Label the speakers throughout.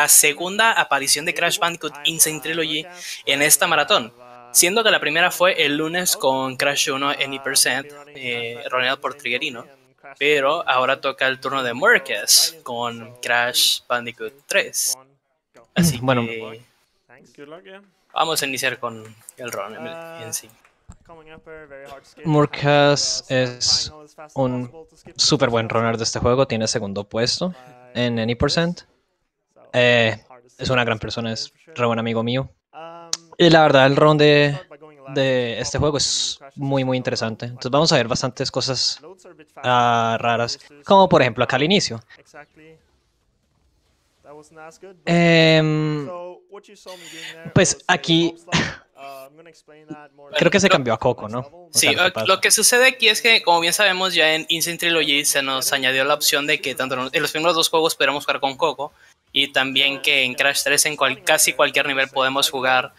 Speaker 1: la segunda aparición de Crash Bandicoot Insane Trilogy en esta maratón, siendo que la primera fue el lunes con Crash 1 Any%, eh, rodeado por Triggerino, pero ahora toca el turno de Marquez con Crash Bandicoot 3. Así bueno, que vamos a iniciar con el run en sí.
Speaker 2: Murkas es un súper buen runner de este juego, tiene segundo puesto en Any Percent. Eh, es una gran persona, es re buen amigo mío. Y la verdad, el run de, de este juego es muy, muy interesante. Entonces vamos a ver bastantes cosas uh, raras, como por ejemplo acá al inicio. Eh, pues aquí Creo que se cambió a Coco, ¿no?
Speaker 1: sí, lo que sucede aquí es que, como bien sabemos, ya en Insane Trilogy se nos añadió la opción de que tanto en los primeros dos juegos podemos jugar con Coco y también que en Crash 3 en casi cualquier nivel podemos jugar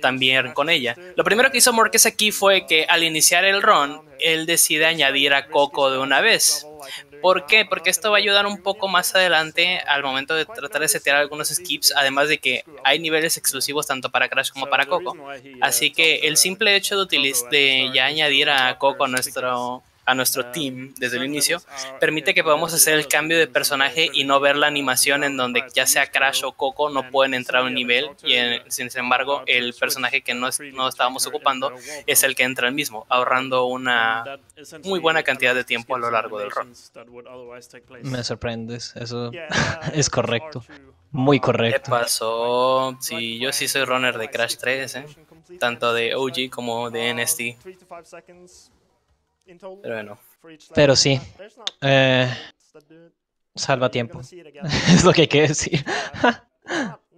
Speaker 1: también con ella. Lo primero que hizo Morques aquí fue que al iniciar el run, él decide añadir a Coco de una vez. ¿Por qué? Porque esto va a ayudar un poco más adelante al momento de tratar de setear algunos skips, además de que hay niveles exclusivos tanto para Crash como para Coco. Así que el simple hecho de, de ya añadir a Coco a nuestro a nuestro ah, team desde el inicio, permite que podamos hacer el cambio de personaje y no ver la animación en donde ya sea Crash o Coco no pueden entrar a un nivel y sin embargo el personaje que no, no estábamos ocupando es el que entra al mismo, ahorrando una muy buena cantidad de tiempo a lo largo del run.
Speaker 2: Me sorprendes, eso es correcto. Muy correcto.
Speaker 1: ¿Qué pasó? Sí, yo sí soy runner de Crash 3, ¿eh? tanto de OG como de NST. Pero bueno.
Speaker 2: Pero sí. Eh, salva tiempo. es lo que hay que decir.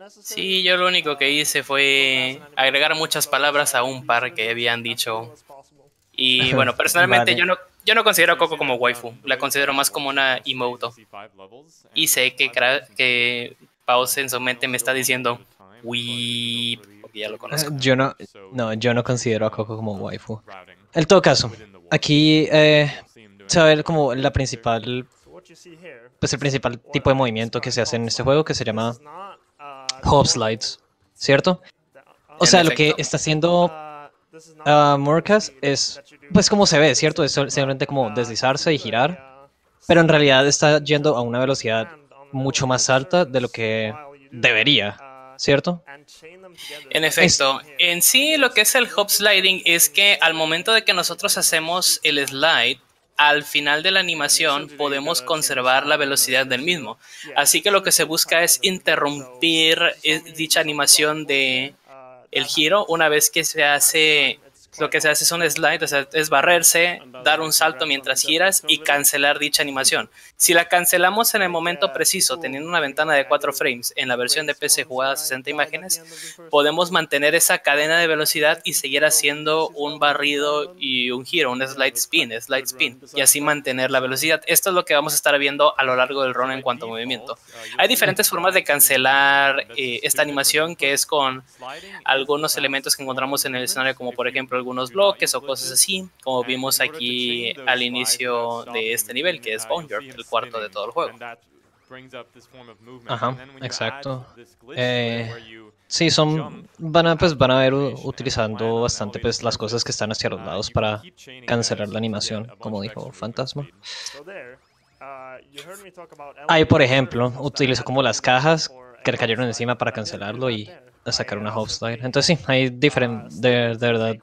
Speaker 1: sí, yo lo único que hice fue agregar muchas palabras a un par que habían dicho. Y bueno, personalmente yo no yo no considero a Coco como waifu, la considero más como una emoto. Y sé que, que Pause en su mente me está diciendo, Weep, porque ya lo conozco.
Speaker 2: Yo no, no, yo no considero a Coco como waifu. En todo caso, Aquí eh, se ver como la principal, pues el principal tipo de movimiento que se hace en este juego que se llama hop slides, ¿cierto? O sea, lo que está haciendo uh, Morcas es, pues como se ve, ¿cierto? Es simplemente como deslizarse y girar, pero en realidad está yendo a una velocidad mucho más alta de lo que debería. ¿Cierto?
Speaker 1: En efecto, en sí lo que es el hop sliding es que al momento de que nosotros hacemos el slide, al final de la animación podemos conservar la velocidad del mismo. Así que lo que se busca es interrumpir eh, dicha animación de el giro una vez que se hace lo que se hace es un slide, o sea, es barrerse, dar un salto mientras giras y cancelar dicha animación. Si la cancelamos en el momento preciso, teniendo una ventana de 4 frames en la versión de PC jugada a 60 imágenes, podemos mantener esa cadena de velocidad y seguir haciendo un barrido y un giro, un slide spin, slide spin, y así mantener la velocidad. Esto es lo que vamos a estar viendo a lo largo del run en cuanto a movimiento. Hay diferentes formas de cancelar eh, esta animación, que es con algunos elementos que encontramos en el escenario, como por ejemplo algunos bloques o cosas así, como vimos aquí al inicio de este nivel, que es Boneyard, el cuarto de todo el juego.
Speaker 2: Ajá, exacto. Eh, sí, son van a pues van a ver utilizando bastante pues las cosas que están hacia los lados para cancelar la animación, como dijo Fantasma. Ahí, por ejemplo, utilizo como las cajas que le cayeron encima para cancelarlo y sacar una hop slide. Entonces sí, hay diferentes, de, verdad,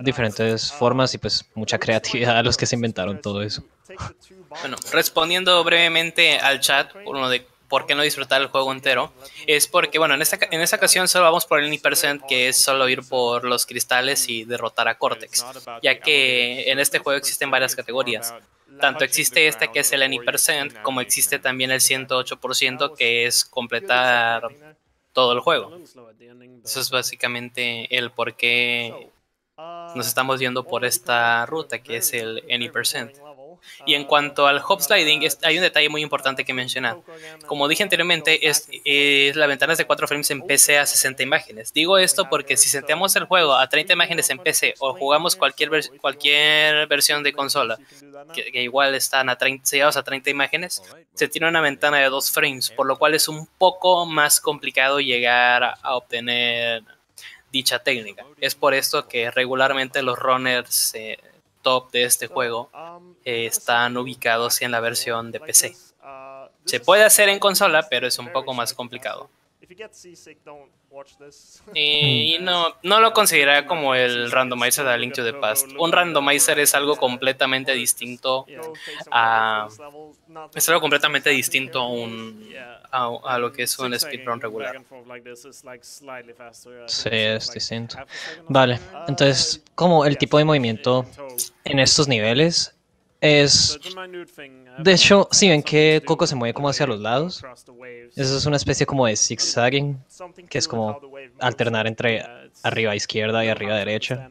Speaker 2: diferentes formas y pues mucha creatividad a los que se inventaron todo eso.
Speaker 1: Bueno, respondiendo brevemente al chat, uno de por qué no disfrutar el juego entero, es porque, bueno, en esta, en esta ocasión solo vamos por el percent que es solo ir por los cristales y derrotar a Cortex, ya que en este juego existen varias categorías. Tanto existe esta que es el Any%, como existe también el 108% que es completar todo el juego. Eso es básicamente el por qué nos estamos yendo por esta ruta que es el Any%. Y en cuanto al hop sliding, hay un detalle muy importante que mencionar. Como dije anteriormente, es, la ventana es de 4 frames en PC a 60 imágenes. Digo esto porque si senteamos el juego a 30 imágenes en PC o jugamos cualquier, cualquier versión de consola, que, igual están a 30, sellados a 30 imágenes, se tiene una ventana de 2 frames, por lo cual es un poco más complicado llegar a obtener dicha técnica. Es por esto que regularmente los runners eh, top de este juego eh, están ubicados en la versión de PC. Se puede hacer en consola, pero es un poco más complicado. Y no, no lo consideraría como el randomizer de Link to the Past. Un randomizer es algo completamente distinto a. Es algo completamente distinto a, un, a, lo que es un speedrun regular.
Speaker 2: Sí, es distinto. Vale, entonces, como el tipo de movimiento en estos niveles es... De hecho, si ven que Coco se mueve como hacia los lados, eso es una especie como de zigzagging, que es como alternar entre arriba izquierda y arriba derecha.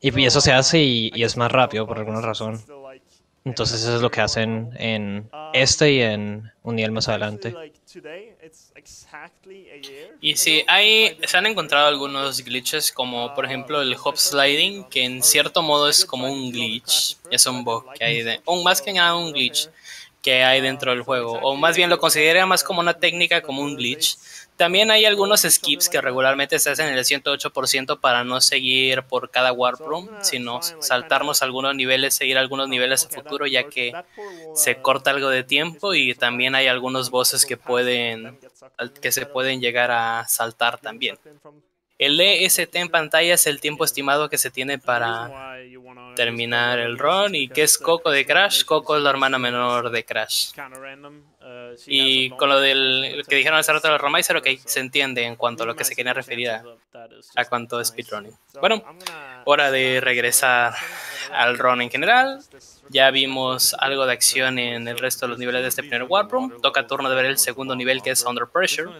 Speaker 2: Y, eso se hace y es más rápido por alguna razón. Entonces eso es lo que hacen en este y en un nivel más adelante.
Speaker 1: Y sí, hay, se han encontrado algunos glitches como por ejemplo el hop sliding, que en cierto modo es como un glitch, es un bug que hay, de, un, más que nada un glitch que hay dentro del juego, o más bien lo considera más como una técnica, como un glitch, también hay algunos skips que regularmente se hacen en el 108% para no seguir por cada warp room, sino saltarnos algunos niveles, seguir algunos niveles a futuro, ya que se corta algo de tiempo y también hay algunos bosses que pueden que se pueden llegar a saltar también. El EST en pantalla es el tiempo estimado que se tiene para terminar el run. ¿Y qué es Coco de Crash? Coco es la hermana menor de Crash. Y con lo del que dijeron hace rato de Romizer, ok, se entiende en cuanto a lo que se quería referir a, a cuanto es speedrunning. Bueno, hora de regresar al run en general. Ya vimos algo de acción en el resto de los niveles de este primer Warp Room. Toca turno de ver el segundo nivel que es Under Pressure.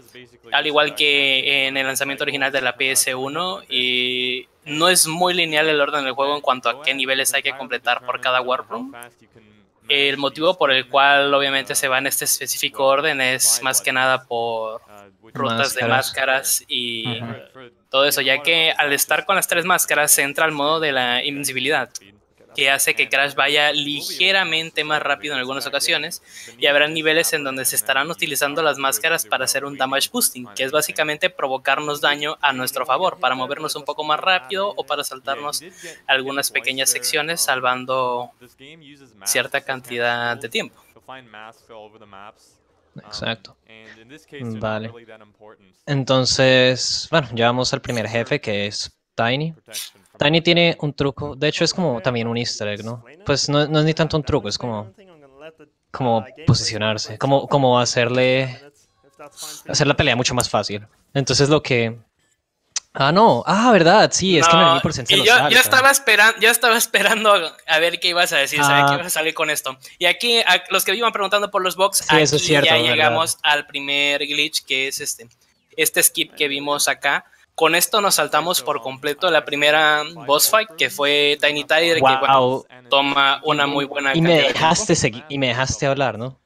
Speaker 1: Al igual que en el lanzamiento original de la PS1. Y no es muy lineal el orden del juego en cuanto a qué niveles hay que completar por cada Warp Room. El motivo por el cual obviamente se va en este específico orden es más que nada por rutas de máscaras. y todo eso, ya que al estar con las tres máscaras se entra al modo de la invencibilidad que hace que Crash vaya ligeramente más rápido en algunas ocasiones y habrá niveles en donde se estarán utilizando las máscaras para hacer un damage boosting, que es básicamente provocarnos daño a nuestro favor, para movernos un poco más rápido o para saltarnos algunas pequeñas secciones salvando cierta cantidad de tiempo.
Speaker 2: Exacto. Vale. Entonces, bueno, ya vamos al primer jefe que es Tiny. Tiny tiene un truco, de hecho es como también un easter egg, ¿no? Pues no, es ni tanto un truco, es como, como posicionarse, como, como hacerle, hacer la pelea mucho más fácil. Entonces lo que... Ah, no. Ah, verdad, sí, es que no por
Speaker 1: yo, yo, estaba esperando, yo estaba esperando a ver qué ibas a decir, sabía que ah. ibas a salir con esto. Y aquí, los que iban preguntando por los box, aquí ya llegamos al primer glitch, que es este, este skip que vimos acá con esto nos saltamos por completo la primera boss fight, que fue Tiny Tiger, que toma una muy buena
Speaker 2: y me dejaste seguir, y me dejaste hablar, ¿no?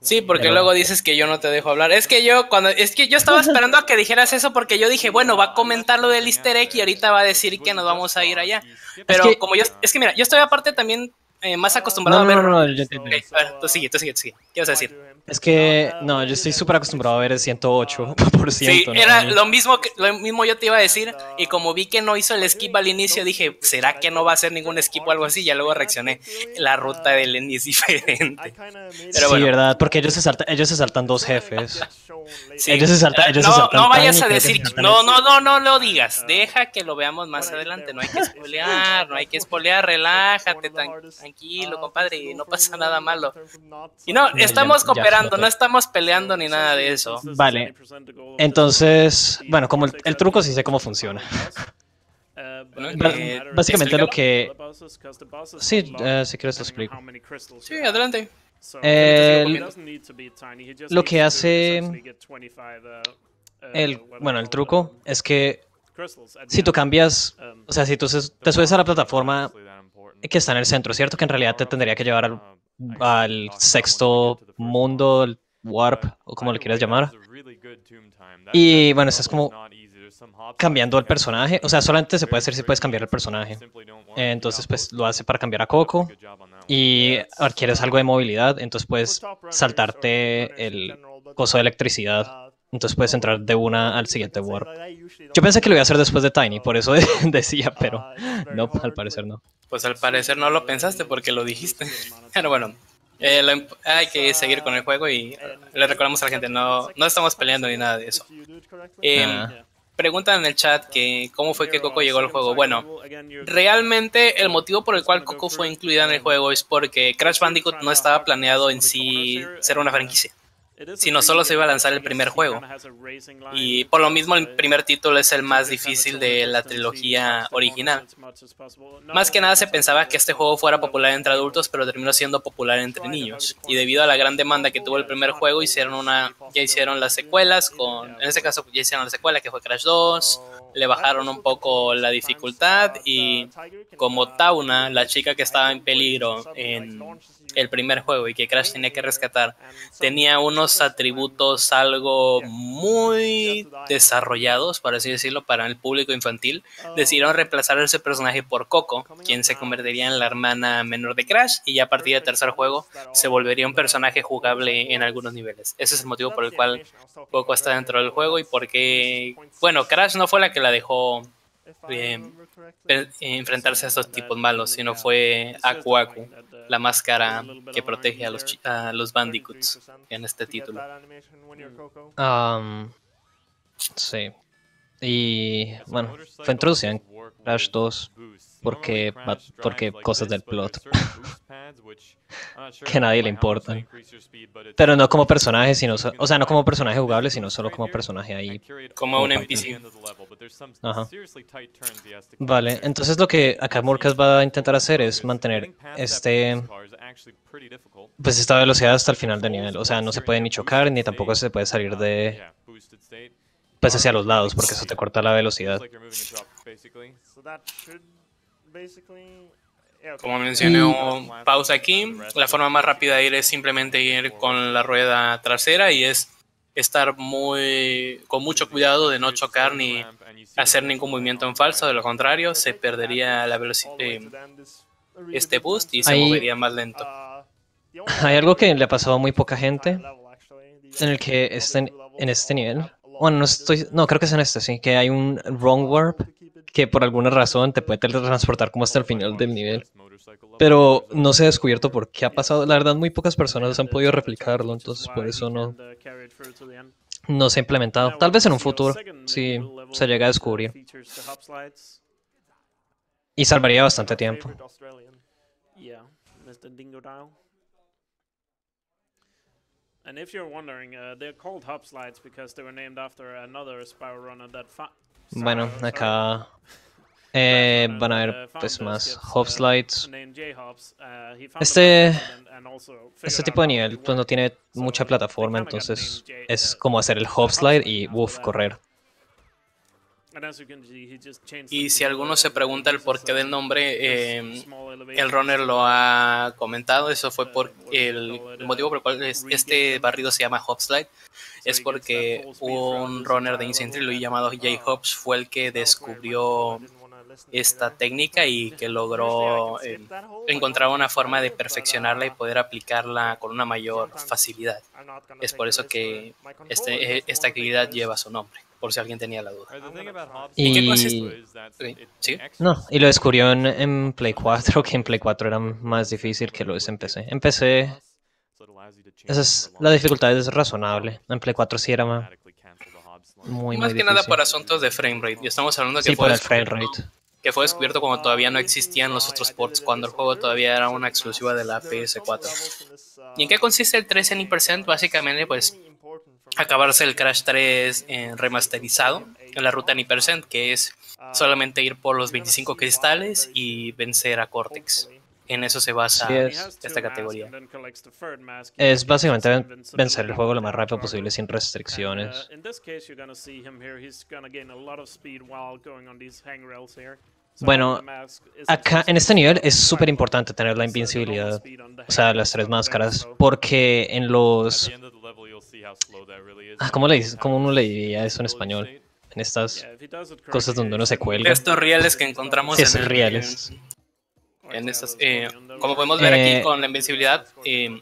Speaker 1: Sí, porque luego dices que yo no te dejo hablar. Es que yo cuando es que yo estaba esperando a que dijeras eso porque yo dije, bueno, va a comentar lo del Easter egg y ahorita va a decir que nos vamos a ir allá. Pero como yo es que mira, yo estoy aparte también eh, más acostumbrado
Speaker 2: a
Speaker 1: ver.
Speaker 2: No, no, no, yo
Speaker 1: te... a ver, tú sigue, tú sigue, tú sigue. ¿Qué vas a decir?
Speaker 2: Es que, no, yo estoy súper acostumbrado a ver el 108%.
Speaker 1: Sí, era lo mismo, que, lo mismo yo te iba a decir. Y como vi que no hizo el skip al inicio, dije, ¿será que no va a hacer ningún skip o algo así? Y ya luego reaccioné. La ruta de Lenny es diferente.
Speaker 2: Pero sí, verdad, porque ellos se, saltan, ellos se saltan dos jefes. Ellos se saltan, ellos
Speaker 1: no,
Speaker 2: se saltan
Speaker 1: no vayas a decir, no, no, no, no lo digas. Deja que lo veamos más adelante. No hay que espolear, no hay que espolear. Relájate, tranquilo, compadre. No pasa nada malo. Y no, estamos cooperando no estamos peleando ni nada de eso.
Speaker 2: Vale. Entonces, bueno, como el, truco sí sé cómo funciona. Eh, básicamente lo que... Sí, eh, si quieres lo explico.
Speaker 1: Sí, adelante.
Speaker 2: lo que hace el, bueno, el truco es que si tú cambias, o sea, si tú te subes a la plataforma que está en el centro, ¿cierto? Que en realidad te tendría que llevar al, al sexto mundo, el warp, o como le quieras llamar. Y bueno, estás como cambiando el personaje. O sea, solamente se puede hacer si puedes cambiar el personaje. Entonces, pues lo hace para cambiar a Coco. Y adquieres algo de movilidad. Entonces puedes saltarte el coso de electricidad. Entonces puedes entrar de una al siguiente warp. Yo pensé que lo iba a hacer después de Tiny, por eso decía, pero no, al parecer no.
Speaker 1: Pues al parecer no lo pensaste porque lo dijiste. Pero bueno, eh, hay que seguir con el juego y le recordamos a la gente, no, no estamos peleando ni nada de eso. Eh, preguntan en el chat que cómo fue que Coco llegó al juego. Bueno, realmente el motivo por el cual Coco fue incluida en el juego es porque Crash Bandicoot no estaba planeado en sí ser una franquicia sino solo se iba a lanzar el primer juego. Y por lo mismo el primer título es el más difícil de la trilogía original. Más que nada se pensaba que este juego fuera popular entre adultos, pero terminó siendo popular entre niños. Y debido a la gran demanda que tuvo el primer juego, hicieron una, ya hicieron las secuelas, con, en este caso ya hicieron la secuela que fue Crash 2, le bajaron un poco la dificultad y como Tauna, la chica que estaba en peligro en el primer juego y que Crash tenía que rescatar, tenía unos atributos algo muy desarrollados, por así decirlo, para el público infantil, decidieron reemplazar a ese personaje por Coco, quien se convertiría en la hermana menor de Crash y ya a partir del tercer juego se volvería un personaje jugable en algunos niveles. Ese es el motivo por el cual Coco está dentro del juego y porque, bueno, Crash no fue la que la dejó eh, enfrentarse a estos tipos malos, sino fue Aku Aku, la máscara que protege a los, a los bandicoots en este título.
Speaker 2: Um, sí. Y bueno, fue en Crash 2 porque, porque cosas del plot que a nadie le importan. Pero no como personaje, sino, o sea, no como personaje jugable, sino solo como personaje ahí.
Speaker 1: Como un NPC.
Speaker 2: Ajá. Vale, entonces lo que acá Murkas va a intentar hacer es mantener este pues esta velocidad hasta el final del nivel. O sea, no se puede ni chocar, ni tampoco se puede salir de pues hacia los lados, porque eso te corta la velocidad.
Speaker 1: Como mencioné, pausa aquí. La forma más rápida de ir es simplemente ir con la rueda trasera y es estar muy con mucho cuidado de no chocar ni hacer ningún movimiento en falso. De lo contrario, se perdería la velocidad, eh, este boost y se movería más lento.
Speaker 2: Hay algo que le ha pasado a muy poca gente en el que estén en este nivel. Bueno, no estoy, no creo que es en este, sí, que hay un wrong warp que por alguna razón te puede teletransportar como hasta el final del nivel. Pero no se ha descubierto por qué ha pasado. La verdad, muy pocas personas han podido replicarlo, entonces por eso no, no se ha implementado. Tal vez en un futuro, si se llega a descubrir. Y salvaría bastante tiempo. And if you're wondering, uh, they're called hop slides because they were named after another spiral runner that bueno, acá eh, van a ver pues más hop slides. Este, este tipo de nivel pues no tiene mucha plataforma, entonces es como hacer el hop slide y uff, correr.
Speaker 1: Y si alguno se pregunta el porqué del nombre, eh, el runner lo ha comentado, eso fue por el, motivo por el cual este barrido se llama Hop Slide, es porque un runner de Insane llamado Jay Hobbs fue el que descubrió esta técnica y que logró eh, encontrar una forma de perfeccionarla y poder aplicarla con una mayor facilidad. Es por eso que este, esta actividad lleva su nombre por si alguien tenía la duda.
Speaker 2: Y... No, y lo descubrió en, Play 4, que en Play 4 era más difícil que lo es en PC. En PC, esa es, la dificultad es razonable. En Play 4 sí era más,
Speaker 1: muy, Más que nada por asuntos de frame rate. Y estamos hablando que
Speaker 2: sí, por el frame rate.
Speaker 1: Que fue descubierto cuando todavía no existían los otros ports, cuando el juego todavía era una exclusiva de la PS4. ¿Y en qué consiste el 13%? Básicamente, pues acabarse el Crash 3 en remasterizado en la ruta Ni%, que es solamente ir por los 25 cristales y vencer a Cortex. En eso se basa esta categoría.
Speaker 2: Es básicamente vencer el juego lo más rápido posible sin restricciones. Bueno, acá en este nivel es súper importante tener la invincibilidad, o sea, las tres máscaras, porque en los... Ah, ¿cómo, le? ¿Cómo uno le diría eso en español? En estas cosas donde uno se cuelga.
Speaker 1: Estos rieles que encontramos
Speaker 2: Sí,
Speaker 1: en
Speaker 2: esos
Speaker 1: el-
Speaker 2: rieles.
Speaker 1: en estas, eh, como podemos ver
Speaker 2: Eh,
Speaker 1: aquí con la invencibilidad, eh,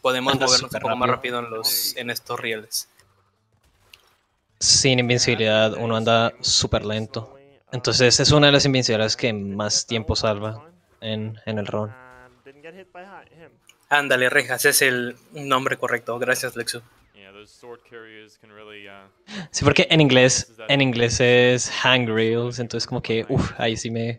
Speaker 1: podemos movernos un poco más
Speaker 2: rápido.
Speaker 1: en los en estos rieles.
Speaker 2: Sin invincibilidad uno anda súper lento. Entonces es una de las invincibilidades que más tiempo salva en, en el run.
Speaker 1: Ándale, Rejas, es el nombre correcto. Gracias, Lexu.
Speaker 2: Sí, porque en inglés, en inglés es handrails, entonces como que, uff, ahí sí me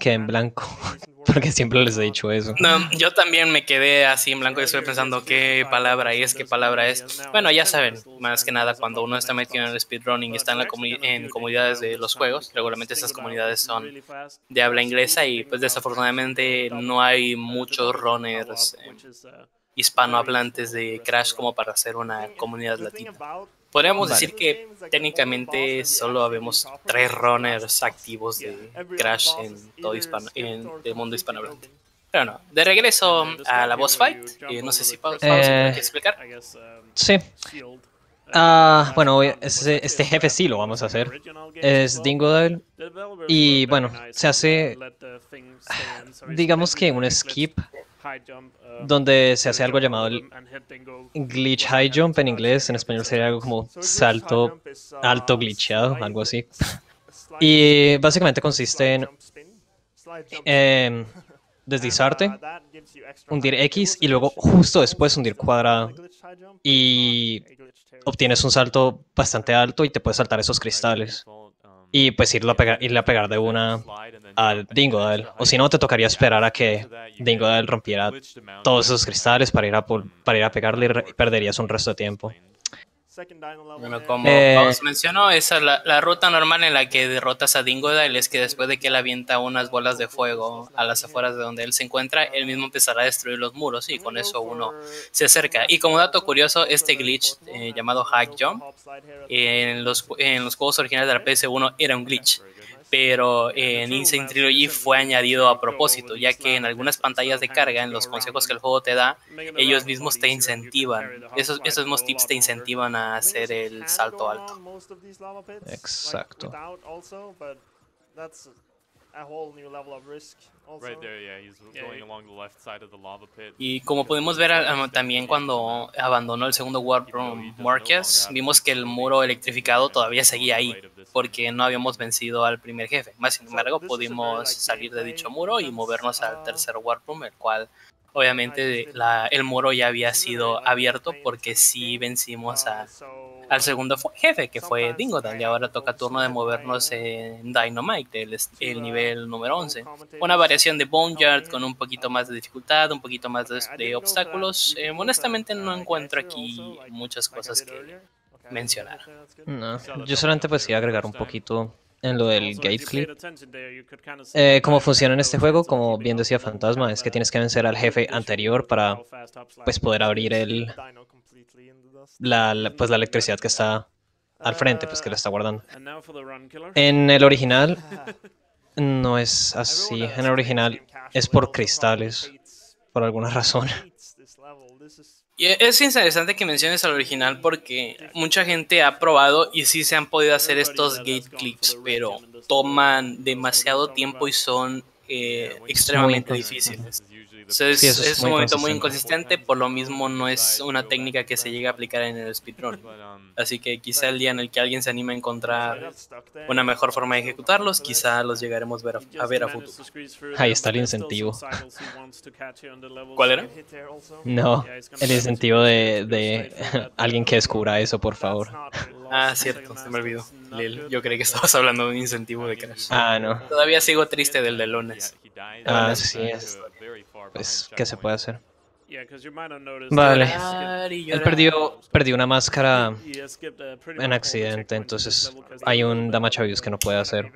Speaker 2: quedé en blanco, porque siempre les he dicho eso.
Speaker 1: No, yo también me quedé así en blanco y estoy pensando qué palabra es, qué palabra es. Bueno, ya saben, más que nada cuando uno está metido en el speedrunning y está en, la comuni- en comunidades de los juegos, regularmente estas comunidades son de habla inglesa y pues desafortunadamente no hay muchos runners eh, hispanohablantes de Crash como para hacer una comunidad latina. Podríamos
Speaker 2: Vale.
Speaker 1: decir que técnicamente solo habemos tres runners activos de Crash en todo hispano, en el mundo hispanohablante. Pero no, de regreso a la boss fight, eh, no sé si si
Speaker 2: Eh,
Speaker 1: explicar.
Speaker 2: Sí, ah, bueno, este, este jefe sí lo vamos a hacer. Es Dingodile. Y bueno, se hace, digamos que un skip donde se hace algo llamado el glitch high jump en inglés, en español sería algo como salto alto glitcheado, algo así. Y básicamente consiste en em, deslizarte, hundir X y luego justo después hundir cuadrado. Y obtienes un salto bastante alto y te puedes saltar esos cristales. Y pues irlo a pegar, irle a pegar de una al Dingodile. O si no, te tocaría esperar a que Dingodile rompiera todos esos cristales para ir a, para ir a pegarle y perderías un resto de tiempo.
Speaker 1: Bueno, como
Speaker 2: Eh,
Speaker 1: os mencionó, esa es la, la ruta normal en la que derrotas a Dingodile es que después de que él avienta unas bolas de fuego a las afueras de donde él se encuentra, él mismo empezará a destruir los muros y con eso uno se acerca. Y como dato curioso, este glitch eh, llamado Hack Jump en los, en los juegos originales de la PS1 era un glitch, pero en Insane Trilogy fue añadido a propósito, ya que en algunas pantallas de carga, en los consejos que el juego te da, ellos mismos te incentivan, esos, esos mismos tips te incentivan a hacer el salto alto.
Speaker 2: Exacto.
Speaker 1: Y como pudimos ver ah, también cuando abandonó el segundo Warp Room Marquez, vimos que el muro electrificado todavía seguía ahí, porque no habíamos vencido al primer jefe. Más sin embargo, pudimos salir de dicho muro y movernos al tercer Warp Room, el cual obviamente la- el muro ya había sido abierto porque sí vencimos a, al segundo jefe, que fue Dingodile, y ahora toca turno de movernos en Dynamite, el, el nivel número 11. Una variación de Boneyard con un poquito más de dificultad, un poquito más de, de obstáculos. Eh, honestamente no encuentro aquí muchas cosas que mencionar.
Speaker 2: No, yo solamente pues iba a agregar un poquito en lo del gate clip. Eh, cómo funciona en este juego, como bien decía Fantasma,
Speaker 3: uh,
Speaker 2: es que tienes que vencer al jefe anterior para pues poder abrir el la, la- pues la electricidad que está al frente, pues que lo está guardando.
Speaker 3: Killer.
Speaker 2: En el original no es así. En el original es por cristales, por alguna razón.
Speaker 1: Y es interesante que menciones al original porque mucha gente ha probado y sí se han podido hacer estos gate clips, pero toman demasiado tiempo y son eh, extremadamente difíciles. Es,
Speaker 2: Sí, es
Speaker 1: es un momento muy
Speaker 2: inconsistente.
Speaker 1: por lo mismo no es una técnica que se llega a aplicar en el speedrun.
Speaker 3: Um,
Speaker 1: Así que quizá el día en el que alguien se anime a encontrar una mejor forma de ejecutarlos, quizá los llegaremos ver a, a ver a futuro.
Speaker 2: Ahí está el incentivo.
Speaker 1: ¿Cuál era?
Speaker 2: No, el incentivo de, de alguien que descubra eso, por favor.
Speaker 1: Ah, cierto, se me olvidó. Lil, yo creí que estabas hablando de un incentivo de Crash.
Speaker 2: Ah, no.
Speaker 1: Todavía sigo triste del de lunes.
Speaker 2: Ah, sí, es- Pues, ¿qué se puede hacer?
Speaker 3: Vale.
Speaker 2: Él perdió, perdió una máscara
Speaker 3: En
Speaker 2: en accidente, entonces hay un damage abuse que no puede hacer.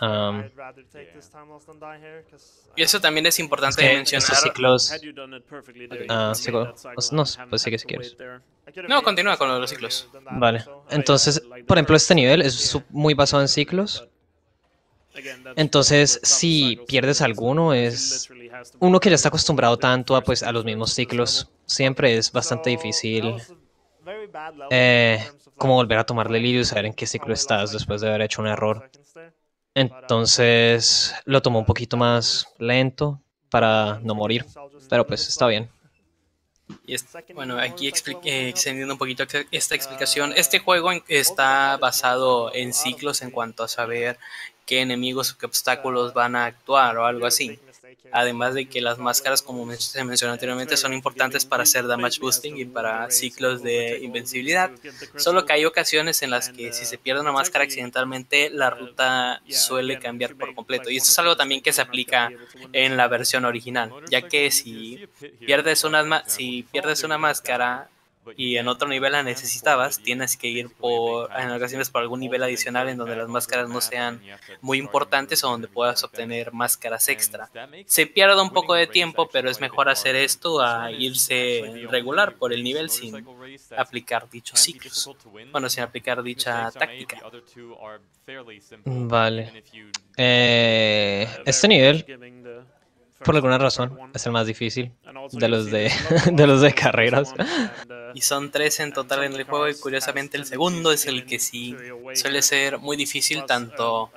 Speaker 2: Um,
Speaker 1: Y eso también es importante
Speaker 2: Es que
Speaker 1: mencionar.
Speaker 2: esos ciclos... Sigo- no, pues sigue si quieres.
Speaker 1: No, continúa con los ciclos.
Speaker 2: Vale. Entonces, por ejemplo, este nivel es muy basado en ciclos. Entonces, si pierdes alguno, es uno que ya está acostumbrado tanto a, pues, a los mismos ciclos. Siempre es bastante difícil eh, como volver a tomarle el y saber en qué ciclo estás después de haber hecho un error. Entonces lo tomó un poquito más lento para no morir, pero pues está bien.
Speaker 1: Y bueno, aquí eh, extendiendo un poquito esta explicación, este juego está basado en ciclos en cuanto a saber qué enemigos o qué obstáculos van a actuar o algo así. Además de que las máscaras, como se mencionó anteriormente, son importantes para hacer damage boosting y para ciclos de invencibilidad. Solo que hay ocasiones en las que si se pierde una máscara accidentalmente, la ruta suele cambiar por completo. Y esto es algo también que se aplica en la versión original, ya que si pierdes una, si pierdes una máscara y en otro nivel la necesitabas, tienes que ir por, en ocasiones por algún nivel adicional en donde las máscaras no sean muy importantes o donde puedas obtener máscaras extra. Se pierde un poco de tiempo, pero es mejor hacer esto a irse regular por el nivel sin aplicar dichos ciclos. Bueno, sin aplicar dicha táctica.
Speaker 2: Vale. Eh, este nivel por alguna razón es el más difícil de los de, de los de carreras.
Speaker 1: Y son tres en total en el juego y curiosamente el segundo es el que sí suele ser muy difícil tanto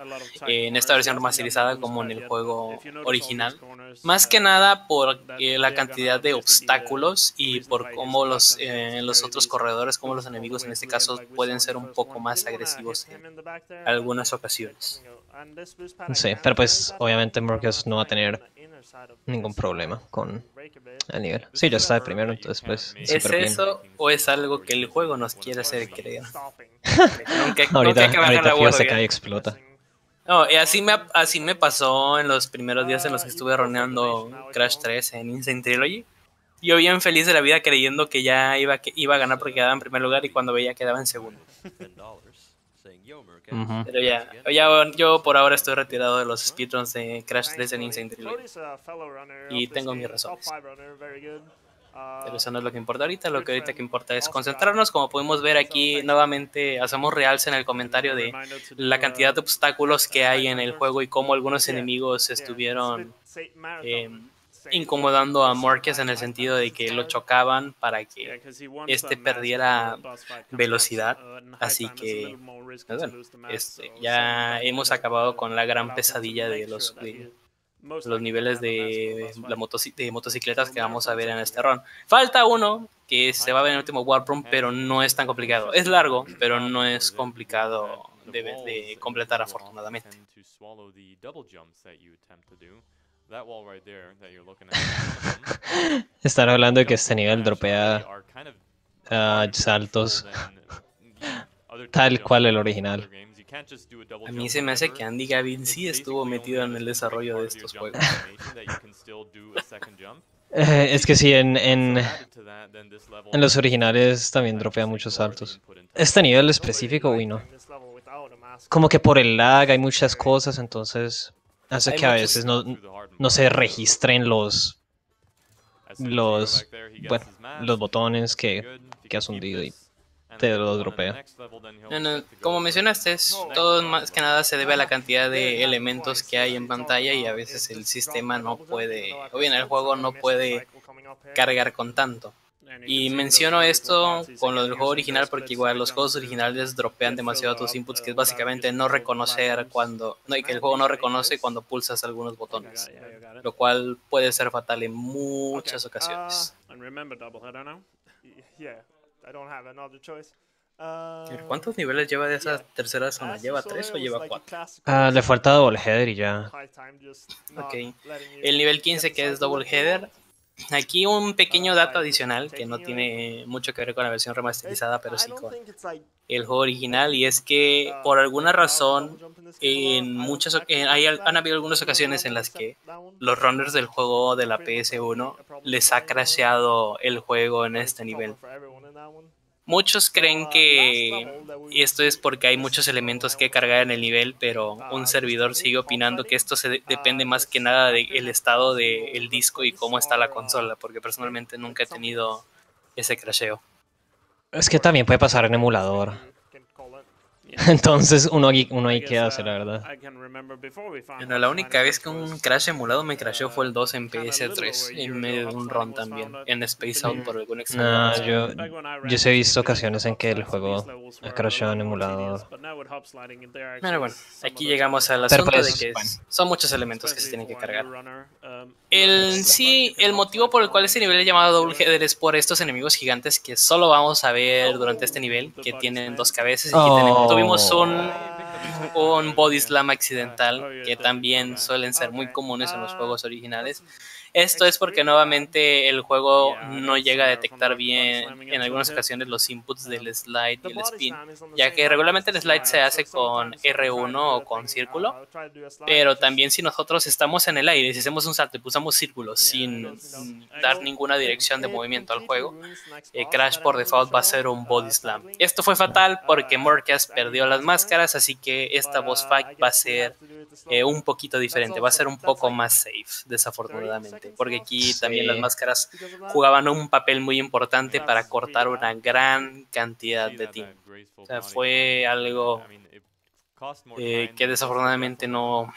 Speaker 1: en esta versión remasterizada como en el juego original. Más que nada por eh, la cantidad de obstáculos y por cómo los, eh, los otros corredores, como los enemigos en este caso, pueden ser un poco más agresivos en algunas ocasiones.
Speaker 2: Sí, pero pues obviamente Marcus no va a tener ningún problema con el nivel. Sí, ya está de primero, entonces pues...
Speaker 1: ¿Es eso o es algo que el juego nos quiere hacer creer?
Speaker 2: ahorita ahorita se cae y explota.
Speaker 1: No, y así me, así me pasó en los primeros días en los que estuve roneando Crash 3 en Insane Trilogy. Yo bien feliz de la vida creyendo que ya iba, que iba a ganar porque quedaba en primer lugar y cuando veía quedaba en segundo. Pero ya, ya, yo por ahora estoy retirado de los speedruns de Crash 3 en Insane Trilogy. Y tengo mis razones. Pero eso no es lo que importa ahorita, lo que ahorita que importa es concentrarnos, como podemos ver aquí nuevamente hacemos realce en el comentario de la cantidad de obstáculos que hay en el juego y cómo algunos enemigos estuvieron eh, incomodando a Morques en el sentido de que lo chocaban para que este perdiera velocidad. Así que pues este, ya hemos acabado con la gran pesadilla de los, los niveles de, la de motocicletas que vamos a ver en este run. Falta uno que se va a ver en el último Warp pero no es tan complicado. Es largo, pero no es complicado de completar afortunadamente.
Speaker 2: Están hablando de que este nivel dropea uh, saltos tal cual el original.
Speaker 1: A mí se me hace que Andy Gavin sí estuvo metido en el desarrollo de estos juegos.
Speaker 2: Eh, es que sí, en, en, en, los originales también dropea muchos saltos. Este nivel específico, uy no. Como que por el lag hay muchas cosas, entonces hace que a veces no, no se registren los los bueno, los botones que, que has hundido y te lo dropea.
Speaker 1: como mencionaste, todo más que nada se debe a la cantidad de elementos que hay en pantalla y a veces el sistema no puede, o bien el juego no puede cargar con tanto. Y menciono esto con lo del juego original porque igual los juegos originales dropean demasiado tus inputs, que es básicamente no reconocer cuando, no, y que el juego no reconoce cuando pulsas algunos botones, lo cual puede ser fatal en muchas ocasiones. ¿Cuántos niveles lleva de esa tercera zona? ¿Lleva tres o lleva cuatro?
Speaker 2: Ah, le falta double header y ya.
Speaker 1: Ok. El nivel 15 que es double header Aquí un pequeño dato adicional que no tiene mucho que ver con la versión remasterizada, pero sí con el juego original, y es que por alguna razón en muchas hay, han habido algunas ocasiones en las que los runners del juego de la PS1 les ha crasheado el juego en este nivel. Muchos creen que esto es porque hay muchos elementos que cargar en el nivel, pero un servidor sigue opinando que esto se depende más que nada del estado del disco y cómo está la consola, porque personalmente nunca he tenido ese crasheo.
Speaker 2: Es que también puede pasar en emulador. Entonces uno ahí, uno ahí queda hace, la verdad.
Speaker 1: Bueno, la única vez que un crash emulado me crashó fue el 2 en PS3, en medio de un run también, en Space Out por algún extraño.
Speaker 2: No, yo, yo sí he visto ocasiones en que el juego ha crashado en emulador.
Speaker 1: Pero bueno, aquí llegamos al
Speaker 2: Pero
Speaker 1: asunto
Speaker 2: pues,
Speaker 1: de que son muchos elementos que se tienen que cargar. El sí, el motivo por el cual este nivel es llamado Double Header es por estos enemigos gigantes que solo vamos a ver durante este nivel, que tienen dos cabezas y que tenemos-
Speaker 2: Oh.
Speaker 1: Tuvimos un, un body slam accidental que también suelen ser muy comunes en los juegos originales. Esto es porque nuevamente el juego no llega a detectar bien en algunas ocasiones los inputs del slide y el spin, ya que regularmente el slide se hace con R1 o con círculo, pero también si nosotros estamos en el aire, si hacemos un salto y pulsamos círculo sin dar ninguna dirección de movimiento al juego, eh, Crash por default va a ser un body slam. Esto fue fatal porque Morcas perdió las máscaras, así que esta boss fight va a ser eh, un poquito diferente, va a ser un poco más safe, desafortunadamente, porque aquí también las máscaras jugaban un papel muy importante para cortar una gran cantidad de team. O sea, fue algo eh, que desafortunadamente no,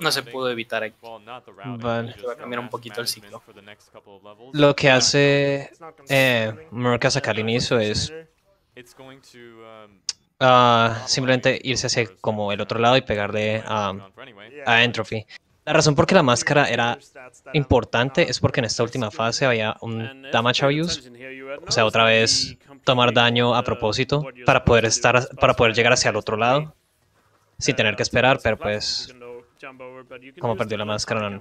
Speaker 1: no se pudo evitar aquí.
Speaker 2: Vale.
Speaker 1: Va a cambiar un poquito el ciclo.
Speaker 2: Lo que hace eh, al inicio es ah, simplemente irse hacia como el otro lado y pegarle a, a Entropy. La razón por que la máscara era importante es porque en esta última fase había un damage abuse, o sea, otra vez tomar daño a propósito para poder estar, para poder llegar hacia el otro lado sin tener que esperar, pero pues como perdió la máscara,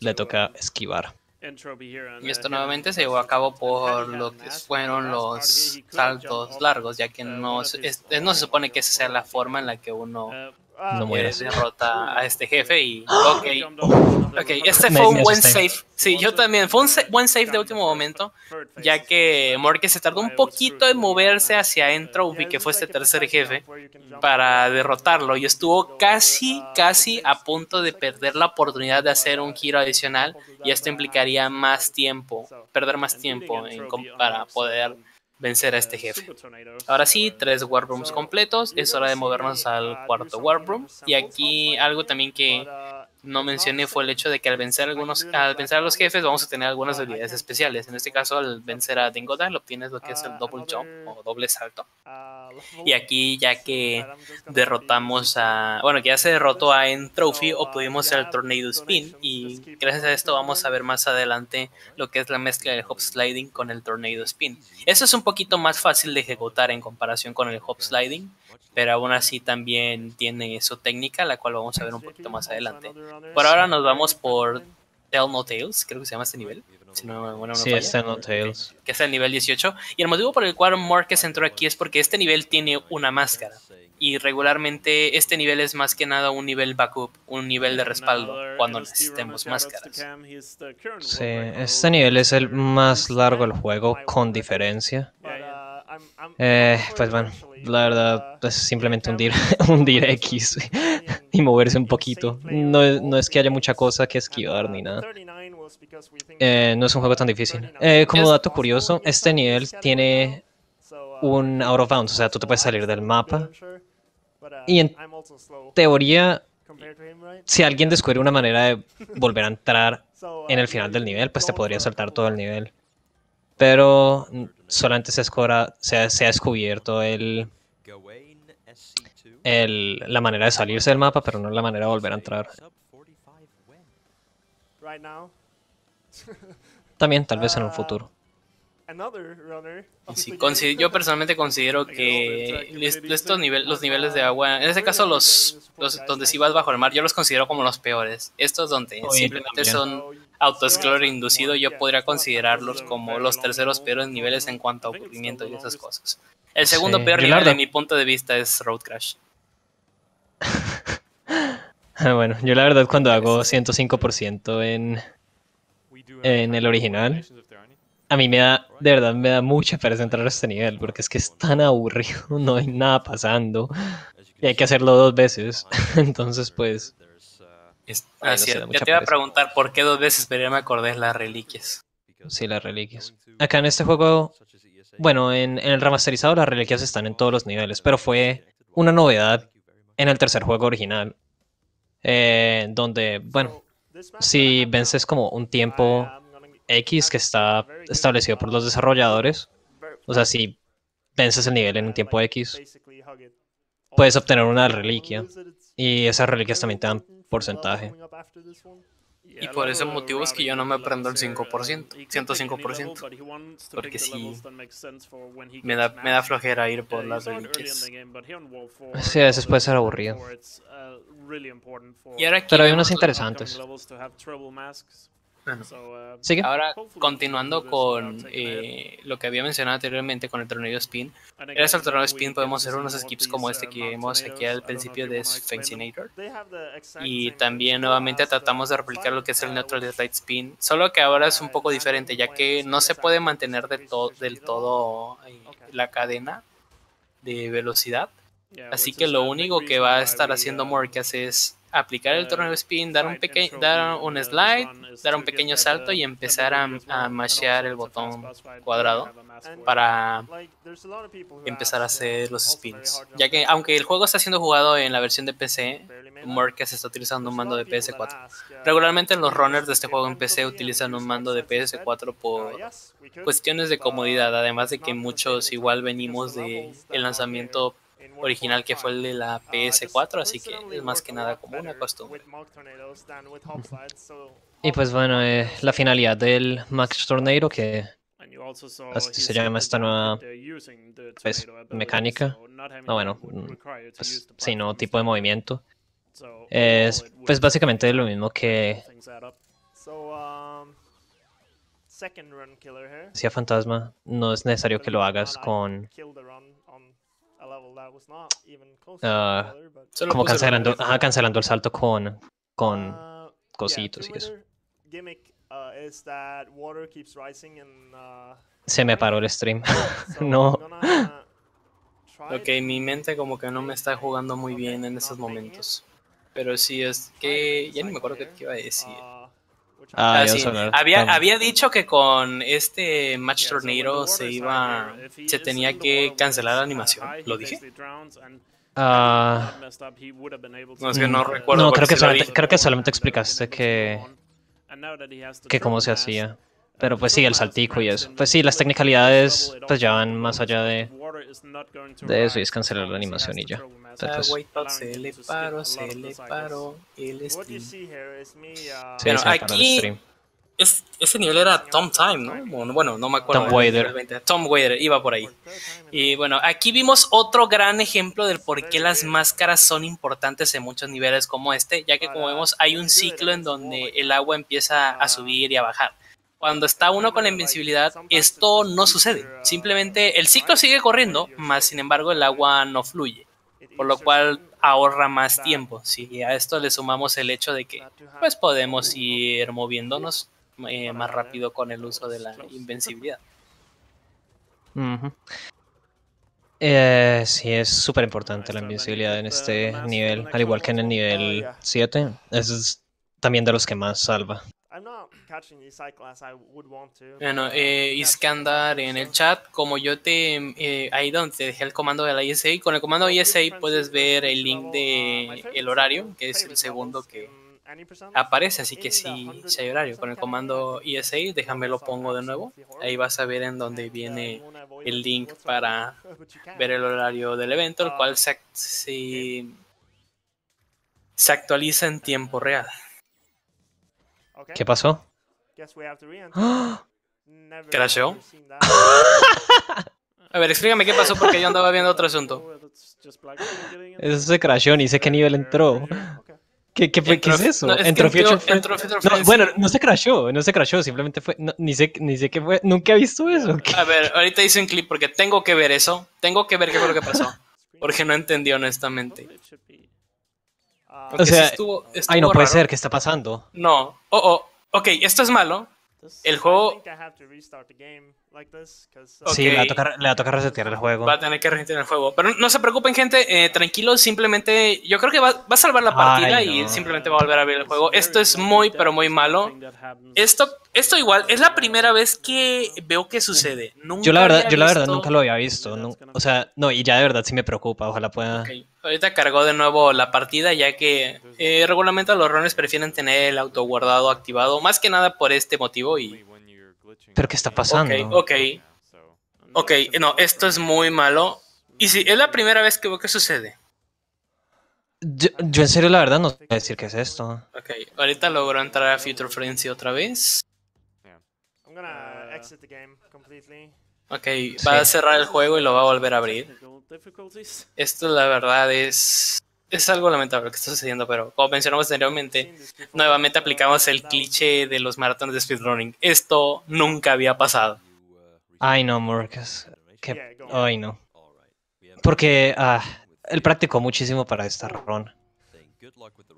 Speaker 2: le toca esquivar.
Speaker 1: Y esto nuevamente se llevó a cabo por lo que fueron los saltos largos, ya que no, es- no se supone que esa sea la forma en la que uno
Speaker 2: No
Speaker 1: eh,
Speaker 2: mueres.
Speaker 1: derrota a este jefe y ok, ok, este fue un buen save, sí, yo también, fue un buen save de último momento, ya que Morque se tardó un poquito en moverse hacia Entropy, que fue este tercer jefe, para derrotarlo y estuvo casi, casi a punto de perder la oportunidad de hacer un giro adicional y esto implicaría más tiempo, perder más tiempo en para poder vencer a este jefe. Ahora sí, tres War Rooms completos, es hora de movernos al cuarto War Room y aquí algo también que no mencioné fue el hecho de que al vencer algunos al vencer a los jefes vamos a tener algunas habilidades especiales. En este caso, al vencer a Dingodile obtienes lo que es el double jump o doble salto. Y aquí ya que derrotamos a, bueno, que ya se derrotó a Entropy, obtuvimos el Tornado Spin y gracias a esto vamos a ver más adelante lo que es la mezcla del Hop Sliding con el Tornado Spin. Eso es un poquito más fácil de ejecutar en comparación con el Hop Sliding, pero aún así también tiene su técnica, la cual vamos a ver un poquito más adelante. Por ahora nos vamos por Tell No Tales, creo que se llama este nivel. Si no, bueno, no
Speaker 2: Sí, está en No Tales.
Speaker 1: que es el nivel 18. Y el motivo por el cual Marquez entró aquí es porque este nivel tiene una máscara. Y regularmente este nivel es más que nada un nivel backup, un nivel de respaldo cuando necesitemos máscaras.
Speaker 2: Sí, este nivel es el más largo del juego, con diferencia. Eh, pues bueno, la verdad es simplemente hundir, hundir X y moverse un poquito. No es, no es que haya mucha cosa que esquivar ni nada. Eh, no es un juego tan difícil. Eh, como dato curioso, este nivel tiene un out of bounds, o sea, tú te puedes salir del mapa. Y en teoría, si alguien descubre una manera de volver a entrar en el final del nivel, pues te podría saltar todo el nivel. Pero solamente se, escora- se ha descubierto el, el, la manera de salirse del mapa, pero no la manera de volver a entrar. También, tal vez en un futuro.
Speaker 1: Sí, consi- yo personalmente considero que estos niveles, los niveles de agua, en este caso los, los donde si vas bajo el mar, yo los considero como los peores. Estos donde
Speaker 2: Oye,
Speaker 1: simplemente
Speaker 2: también.
Speaker 1: son autoescroll inducido, yo podría considerarlos como los terceros peores niveles en cuanto a aburrimiento y esas cosas. El segundo
Speaker 2: Sí,
Speaker 1: peor nivel, de mi punto de vista, es Road Crash.
Speaker 2: Ah, Bueno, yo la verdad cuando hago 105% en... En el original, A mí me da, de verdad, me da mucha pereza entrar a este nivel, porque es que es tan aburrido, no hay nada pasando, y hay que hacerlo dos veces, entonces pues...
Speaker 1: Es- así Ya te iba a preguntar por qué dos veces, pero ya me acordé de las reliquias.
Speaker 2: Sí, las reliquias. Acá en este juego bueno, en, en el remasterizado las reliquias están en todos los niveles, pero fue una novedad en el tercer juego original, eh, donde, bueno, si vences como un tiempo X que está establecido por los desarrolladores, o sea, si vences el nivel en un tiempo X, puedes obtener una reliquia, y esas reliquias también te dan porcentaje.
Speaker 1: Y por ese motivo es que yo no me prendo el 5%, 105%, porque sí, me da, me da flojera ir por las reliquias.
Speaker 2: Sí, a veces puede ser aburrido.
Speaker 1: Y ahora aquí
Speaker 2: Pero hay unos interesantes.
Speaker 1: Bueno,
Speaker 2: ¿Sigue?
Speaker 1: Ahora, continuando con eh, lo que había mencionado anteriormente con el torneo spin, gracias al torneo spin podemos hacer unos skips como este que vimos aquí al principio de Sphinxinator. Y también nuevamente tratamos de replicar lo que es el Neutral Light Spin, solo que ahora es un poco diferente, ya que no se puede mantener de to- del todo eh, la cadena de velocidad. Así que lo único que va a estar haciendo Morcas es aplicar el torneo spin, dar un pequeño, dar un slide, dar un pequeño salto y empezar a, a mashear el botón cuadrado para empezar a hacer los spins. Ya que aunque el juego está siendo jugado en la versión de PC, Morcas está utilizando un mando de PS4. Regularmente los runners de este juego en PC utilizan un mando de PS4 por cuestiones de comodidad, además de que muchos igual venimos de el lanzamiento original que fue el de la PS4, así que es más que nada como una costumbre.
Speaker 2: Y pues bueno, eh, la finalidad del Max Tornado, que así se llama esta nueva pues, mecánica, no bueno, mm, pues, sí, no tipo de movimiento, es pues básicamente lo mismo que hacía Fantasma, no es necesario que lo hagas con ah, como cancelando, ajá, cancelando el salto con, con cositos y eso. Se me paró el stream. no.
Speaker 1: Ok, mi mente como que no me está jugando muy bien en estos momentos. Pero sí, es que ya ni me acuerdo qué te iba a decir.
Speaker 2: Ah,
Speaker 1: Ah, sí. Había, había dicho que con este Match Tornado se iba, se tenía que cancelar la animación. ¿Lo dije?
Speaker 2: Ah,
Speaker 1: No, es que no recuerdo.
Speaker 2: no, creo que, solamente, creo que solamente explicaste que, que cómo se hacía. Pero pues sí, el saltico y eso. Pues sí, las tecnicalidades pues ya van más allá de, de eso y es cancelar la animación y ya. Entonces,
Speaker 1: Pop, se le paró, se le paró el stream.
Speaker 2: sí, se el
Speaker 1: aquí-
Speaker 2: stream.
Speaker 1: Es- ese nivel era Tom Time, ¿no? Bueno, Bueno, no me acuerdo.
Speaker 2: Tom
Speaker 1: realmente. Tom Waiter, iba por ahí. Y bueno, aquí vimos otro gran ejemplo del por qué las máscaras son importantes en muchos niveles como este, ya que como vemos hay un ciclo en donde el agua empieza a subir y a bajar. Cuando está uno con la invencibilidad, esto no sucede. Simplemente el ciclo sigue corriendo, más sin embargo el agua no fluye, por lo cual ahorra más tiempo. Si a esto le sumamos el hecho de que pues podemos ir moviéndonos eh, más rápido con el uso de la invencibilidad.
Speaker 2: Eh, sí, es súper importante la invencibilidad en este nivel, al igual que en el nivel 7. Es también de los que más salva.
Speaker 1: Bueno, eh, Iskandar en el chat, como yo te, eh, ahí donde te dejé el comando de la ISA, con el comando ISA puedes ver el link de el horario, que es el segundo que aparece, así que sí hay horario. Con el comando ISA, déjame lo pongo de nuevo, ahí vas a ver en donde viene el link para ver el horario del evento, el cual se, se, se actualiza en tiempo real.
Speaker 2: ¿Qué pasó?
Speaker 1: ¿Crasheó? A ver, explícame qué pasó porque yo andaba viendo otro asunto.
Speaker 2: Eso se crashó, ni sé qué nivel entró. ¿Qué, qué, fue- qué es eso?
Speaker 1: no, es
Speaker 2: entró
Speaker 1: entró-
Speaker 2: Future
Speaker 1: entró Future
Speaker 2: No, bueno, no se crashó, no se crashó, simplemente fue. no, ni, sé, ni sé qué fue. Nunca he visto eso. ¿qué?
Speaker 1: A ver, ahorita hice un clip porque tengo que ver eso. Tengo que ver qué fue lo que pasó. Porque no entendí honestamente. Aunque sí
Speaker 2: sea,
Speaker 1: estuvo-
Speaker 2: Ay, no puede ser, ¿qué está pasando?
Speaker 1: No. Oh, oh. Ok, esto es malo. El juego...
Speaker 2: Sí, le va, a tocar, le va a tocar resetear el juego.
Speaker 1: Va a tener que resetear el juego. Pero no se preocupen, gente. Eh, tranquilos, simplemente... Yo creo que va, va a salvar la partida
Speaker 2: Ay,
Speaker 1: y
Speaker 2: no.
Speaker 1: simplemente va a volver a abrir el juego. Esto es muy, pero muy malo. Esto, esto igual, es la primera vez que veo que sucede. Nunca
Speaker 2: Yo la verdad, yo la verdad nunca lo había visto. nu- o sea, no, y ya de verdad sí me preocupa. Ojalá pueda.
Speaker 1: Ok, Ahorita cargó de nuevo la partida ya que eh, regularmente los runners prefieren tener el autoguardado activado, más que nada por este motivo y...
Speaker 2: Pero ¿qué está pasando?
Speaker 1: Ok, ok, ok, no, esto es muy malo. Y sí, es la primera vez que veo que sucede.
Speaker 2: Yo, yo en serio la verdad no sé decir qué es esto.
Speaker 1: Ok, ahorita logró entrar a Future Frenzy otra vez.
Speaker 4: I'm gonna exit the game completely.
Speaker 1: Ok, va a cerrar el juego y lo va a volver a abrir.
Speaker 3: Difficulties.
Speaker 1: Esto la verdad es... Es algo lamentable lo que está sucediendo, pero como mencionamos anteriormente, nuevamente aplicamos el cliché de los maratones de speedrunning. Esto nunca había pasado.
Speaker 2: Ay no, Marcus. Que... Ay no. Porque ah, él practicó muchísimo para esta run.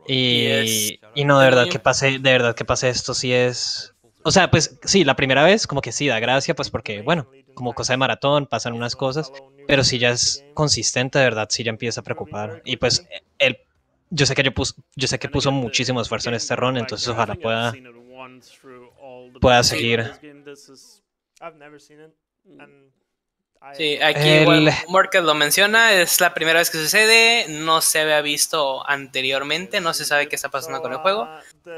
Speaker 1: Y
Speaker 2: Y, no, de verdad que pase, de verdad que pase esto sí es. O sea, pues sí, la primera vez como que sí da gracia, pues porque, bueno, como cosa de maratón, pasan unas cosas, pero si ya es consistente, de verdad, sí ya empieza a preocupar. Y pues él, yo sé que yo pus, yo sé que puso muchísimo esfuerzo en este run, entonces ojalá pueda, pueda seguir.
Speaker 1: Sí, aquí
Speaker 2: El-
Speaker 1: igual Market lo menciona, es la primera vez que sucede, no se había visto anteriormente, no se sabe qué está pasando con el juego.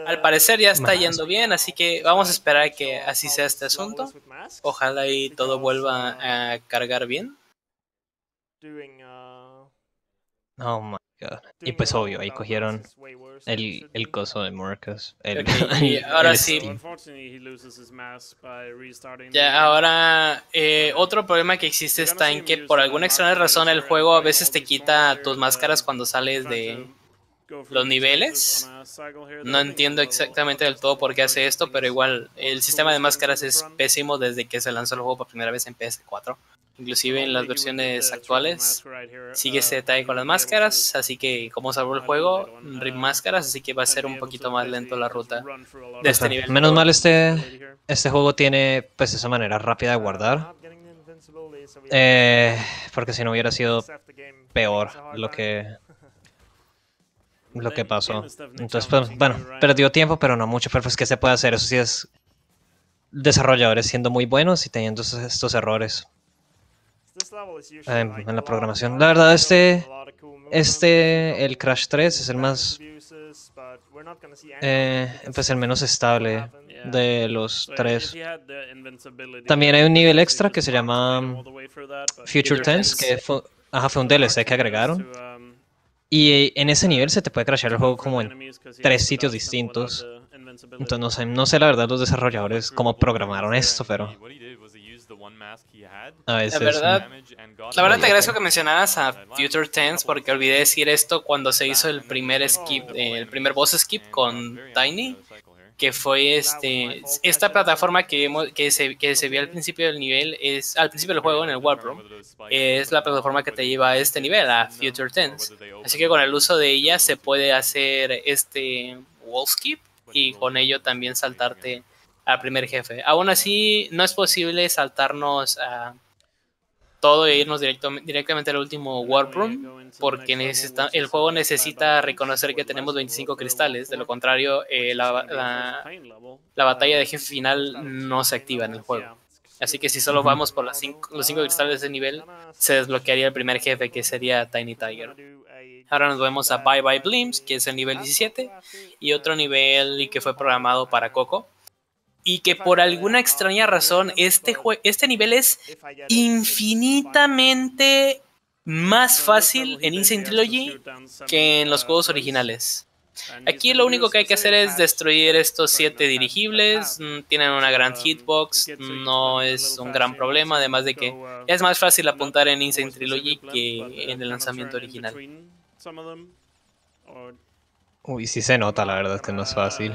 Speaker 1: Al parecer ya está yendo bien, así que vamos a esperar que así sea este asunto. Ojalá y todo vuelva a cargar bien.
Speaker 2: Oh my god. Y pues obvio, ahí cogieron el, el coso de Marcus. El,
Speaker 1: Ok, y ahora
Speaker 2: el
Speaker 1: sí. Ya, ahora, eh, otro problema que existe está en que por alguna extraña razón el juego a veces te quita tus máscaras cuando sales de los niveles. No entiendo exactamente del todo por qué hace esto, pero igual el sistema de máscaras es pésimo desde que se lanzó el juego por primera vez en PS4. Inclusive en las versiones actuales sigue ese detalle con las máscaras, así que como salvó el juego, RIP máscaras, así que va a ser un poquito más lento la ruta de este nivel.
Speaker 2: Menos mal este, este juego tiene pues esa manera rápida de guardar. Eh, porque si no hubiera sido peor lo que lo que pasó. Entonces, pues, bueno, perdió tiempo, pero no mucho. Pero pues, ¿qué se puede hacer? Eso sí es desarrolladores siendo muy buenos y teniendo estos, estos errores en, en la programación. La verdad, este, este, el Crash 3 es el más, eh, pues el menos estable de los tres. También hay un nivel extra que se llama um, Future Tense, que fue, ajá, fue un DLC que agregaron. Y eh, en ese nivel se te puede crashear el juego como en tres sitios distintos. Entonces no sé, no sé la verdad los desarrolladores cómo programaron esto, pero
Speaker 1: La verdad, La verdad te agradezco que mencionaras a Future Tense porque olvidé decir esto cuando se hizo el primer skip, eh, el primer boss skip con Tiny, que fue este esta plataforma que vimos, que se, que se vio al principio del nivel es al principio del juego en el Warp Room es la plataforma que te lleva a este nivel a Future Tense. Así que con el uso de ella se puede hacer este wall skip y con ello también saltarte al primer jefe aún así no es posible saltarnos a todo e irnos directo, directamente al último Warp Room porque necesita, el juego necesita reconocer que tenemos 25 cristales, de lo contrario eh, la, la, la, batalla de jefe final no se activa en el juego. Así que si solo vamos por las cinco, los 5 cristales de nivel, se desbloquearía el primer jefe que sería Tiny Tiger. Ahora nos vemos a Bye Bye Blims, que es el nivel 17, y otro nivel que fue programado para Coco y que por alguna extraña razón este, este nivel es infinitamente más fácil en Insane Trilogy que en los juegos originales. Aquí lo único que hay que hacer es destruir estos siete dirigibles, tienen una gran hitbox, no es un gran problema, además de que es más fácil apuntar en Insane Trilogy que en el lanzamiento original.
Speaker 2: Uy, sí se nota, la verdad, que no es fácil.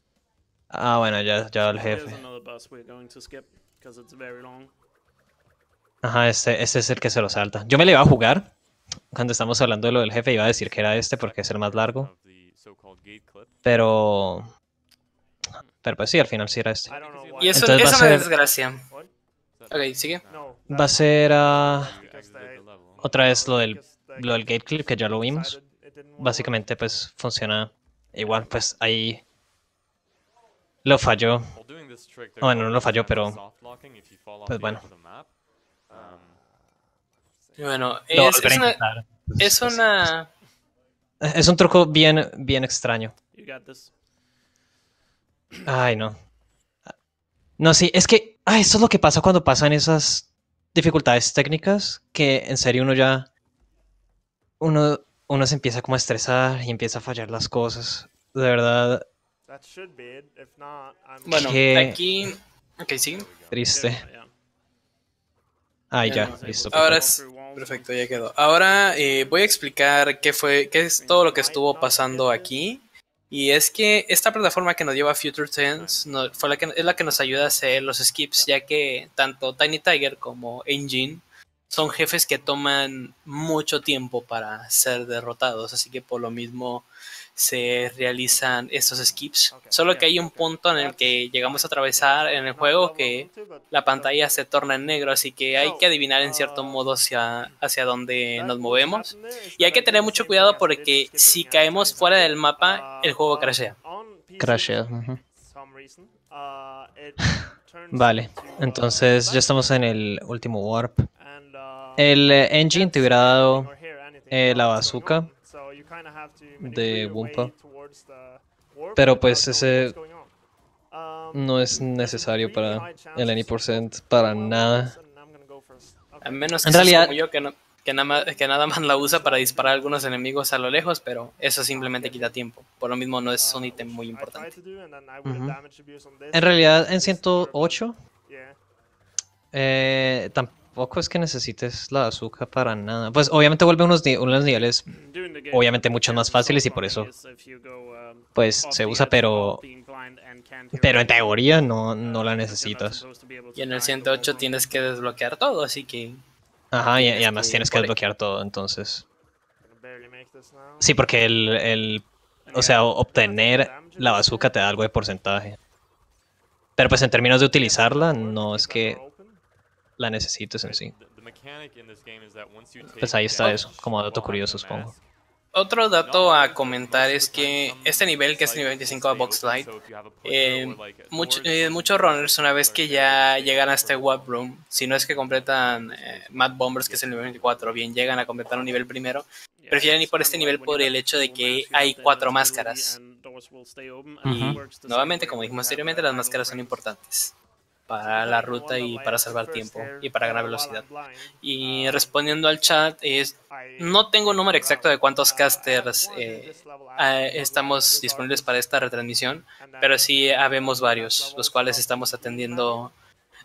Speaker 2: Ah,
Speaker 4: bueno,
Speaker 2: ya, ya el jefe. Ajá, este, este es el que se lo salta. Yo me le iba a jugar. Cuando estamos hablando de lo del jefe, iba a decir que era este porque es el más largo. Pero. Pero pues sí, al final sí era este.
Speaker 1: Y eso
Speaker 2: Entonces va
Speaker 1: es
Speaker 2: a
Speaker 1: una
Speaker 2: ser-
Speaker 1: desgracia.
Speaker 4: What?
Speaker 1: Ok, sigue.
Speaker 2: Va a ser
Speaker 3: level.
Speaker 2: otra vez lo del, lo del gate clip que ya lo vimos. Básicamente, pues funciona igual. Pues ahí lo falló. Bueno, no lo falló, pero- pues bueno.
Speaker 1: Bueno, es, una, es una...
Speaker 2: Es un truco bien, bien extraño.
Speaker 5: You got this.
Speaker 2: Ay, no. No, sí, es que. Ay, eso es lo que pasa cuando pasan esas dificultades técnicas. Que en serio uno ya. Uno, uno se empieza como a estresar y empieza a fallar las cosas. De verdad,
Speaker 4: That should be it. If not, I'm
Speaker 1: Bueno,
Speaker 2: Que-
Speaker 1: aquí... Ok, sigue.
Speaker 2: triste.
Speaker 5: Yeah, yeah.
Speaker 2: Ay,
Speaker 1: Ya,
Speaker 2: listo.
Speaker 1: Ahora
Speaker 2: perfecto.
Speaker 1: es... Perfecto, ya quedó. Ahora eh, voy a explicar qué fue, qué es todo lo que estuvo pasando aquí. Y es que esta plataforma que nos lleva a Future Tense no- fue la que, es la que nos ayuda a hacer los skips, ya que tanto Tiny Tiger como Engine son jefes que toman mucho tiempo para ser derrotados, así que por lo mismo se realizan estos skips. Solo que hay un punto en el que llegamos a atravesar en el juego que la pantalla se torna en negro, así que hay que adivinar en cierto modo hacia, hacia dónde nos movemos. Y hay que tener mucho cuidado porque si caemos fuera del mapa, el juego crashea.
Speaker 2: Crashea, ujú. Vale, entonces ya estamos en el último warp. El eh, engine te hubiera dado eh, la bazooka de Wumpa. Pero pues ese no es necesario para el Any% para nada.
Speaker 1: A menos que
Speaker 2: En realidad-
Speaker 1: como yo, que, no- que, nada más, que nada más la usa para disparar a algunos enemigos a lo lejos, pero eso simplemente quita tiempo. Por lo mismo no es un ítem muy importante.
Speaker 2: Ujú. En realidad en 108 eh, tampoco es que necesites la azúcar para nada. Pues obviamente vuelve unos, unos niveles obviamente mucho más fáciles y por eso pues se usa, pero pero en teoría no, no la necesitas.
Speaker 1: Y en el
Speaker 5: die the
Speaker 1: 108
Speaker 5: whole
Speaker 1: tienes que desbloquear todo, así que
Speaker 2: Ajá, y, además tienes que
Speaker 1: por-
Speaker 2: desbloquear todo, entonces. Sí, porque el, el o sea, obtener la bazooka te da algo de porcentaje. Pero pues en términos de utilizarla, no es que la necesites en sí. Pues ahí está eso, como dato curioso, supongo.
Speaker 1: Otro dato a comentar es que este nivel, que es nivel 25 a Box Light, eh, much- eh, muchos runners una vez que ya llegan a este Warp Room, si no es que completan eh, Mad Bombers, que es el nivel 24, bien llegan a completar un nivel primero, prefieren ir por este nivel por el hecho de que hay cuatro máscaras. Y nuevamente, como dijimos anteriormente, las máscaras son importantes para la ruta y para salvar tiempo y para ganar velocidad. Y respondiendo al chat, es, no tengo un número exacto de cuántos casters eh, ah, estamos disponibles para esta retransmisión, pero sí habemos varios, los cuales estamos atendiendo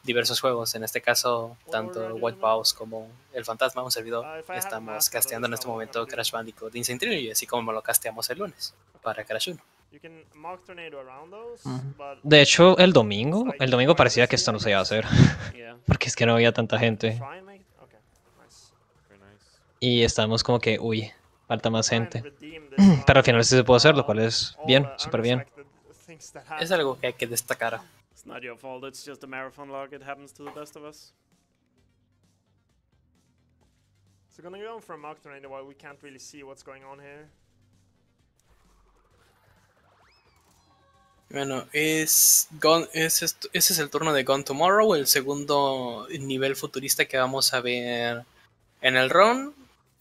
Speaker 1: diversos juegos. En este caso, tanto White Mouse como El Fantasma, un servidor, estamos casteando en este momento Crash Bandicoot Insane Trilogy, así como lo casteamos el lunes para Crash 1.
Speaker 2: De hecho, el domingo, el domingo parecía que esto no se iba a hacer, porque es que no había tanta gente. Y estábamos como que, uy, falta más gente. Pero al final sí se pudo hacer, lo cual es bien, súper bien.
Speaker 1: Es algo que hay que destacar.
Speaker 5: It's not your fault, it's just a marathon log, it happens to the best of us.
Speaker 4: So gonna go for a mock tornado while we can't really see what's going on here.
Speaker 1: Bueno, es, es ese es el turno de Gone Tomorrow, el segundo nivel futurista que vamos a ver en el run.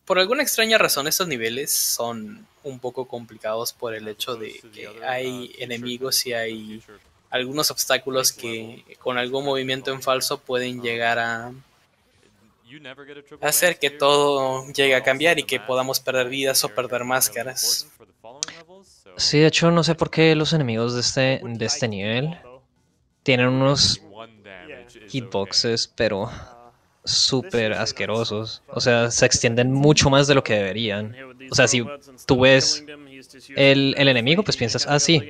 Speaker 1: Por alguna extraña razón, estos niveles son un poco complicados por el hecho de que hay enemigos y hay algunos obstáculos que con algún movimiento en falso pueden llegar a
Speaker 3: You never get a triple
Speaker 1: hacer que todo llegue a cambiar y que podamos perder vidas o perder máscaras.
Speaker 2: Sí, de hecho no sé por qué los enemigos de este, de este nivel tienen unos hitboxes, pero súper asquerosos. O sea, se extienden mucho más de lo que deberían. O sea, si tú ves el, el enemigo, pues piensas, ah, sí,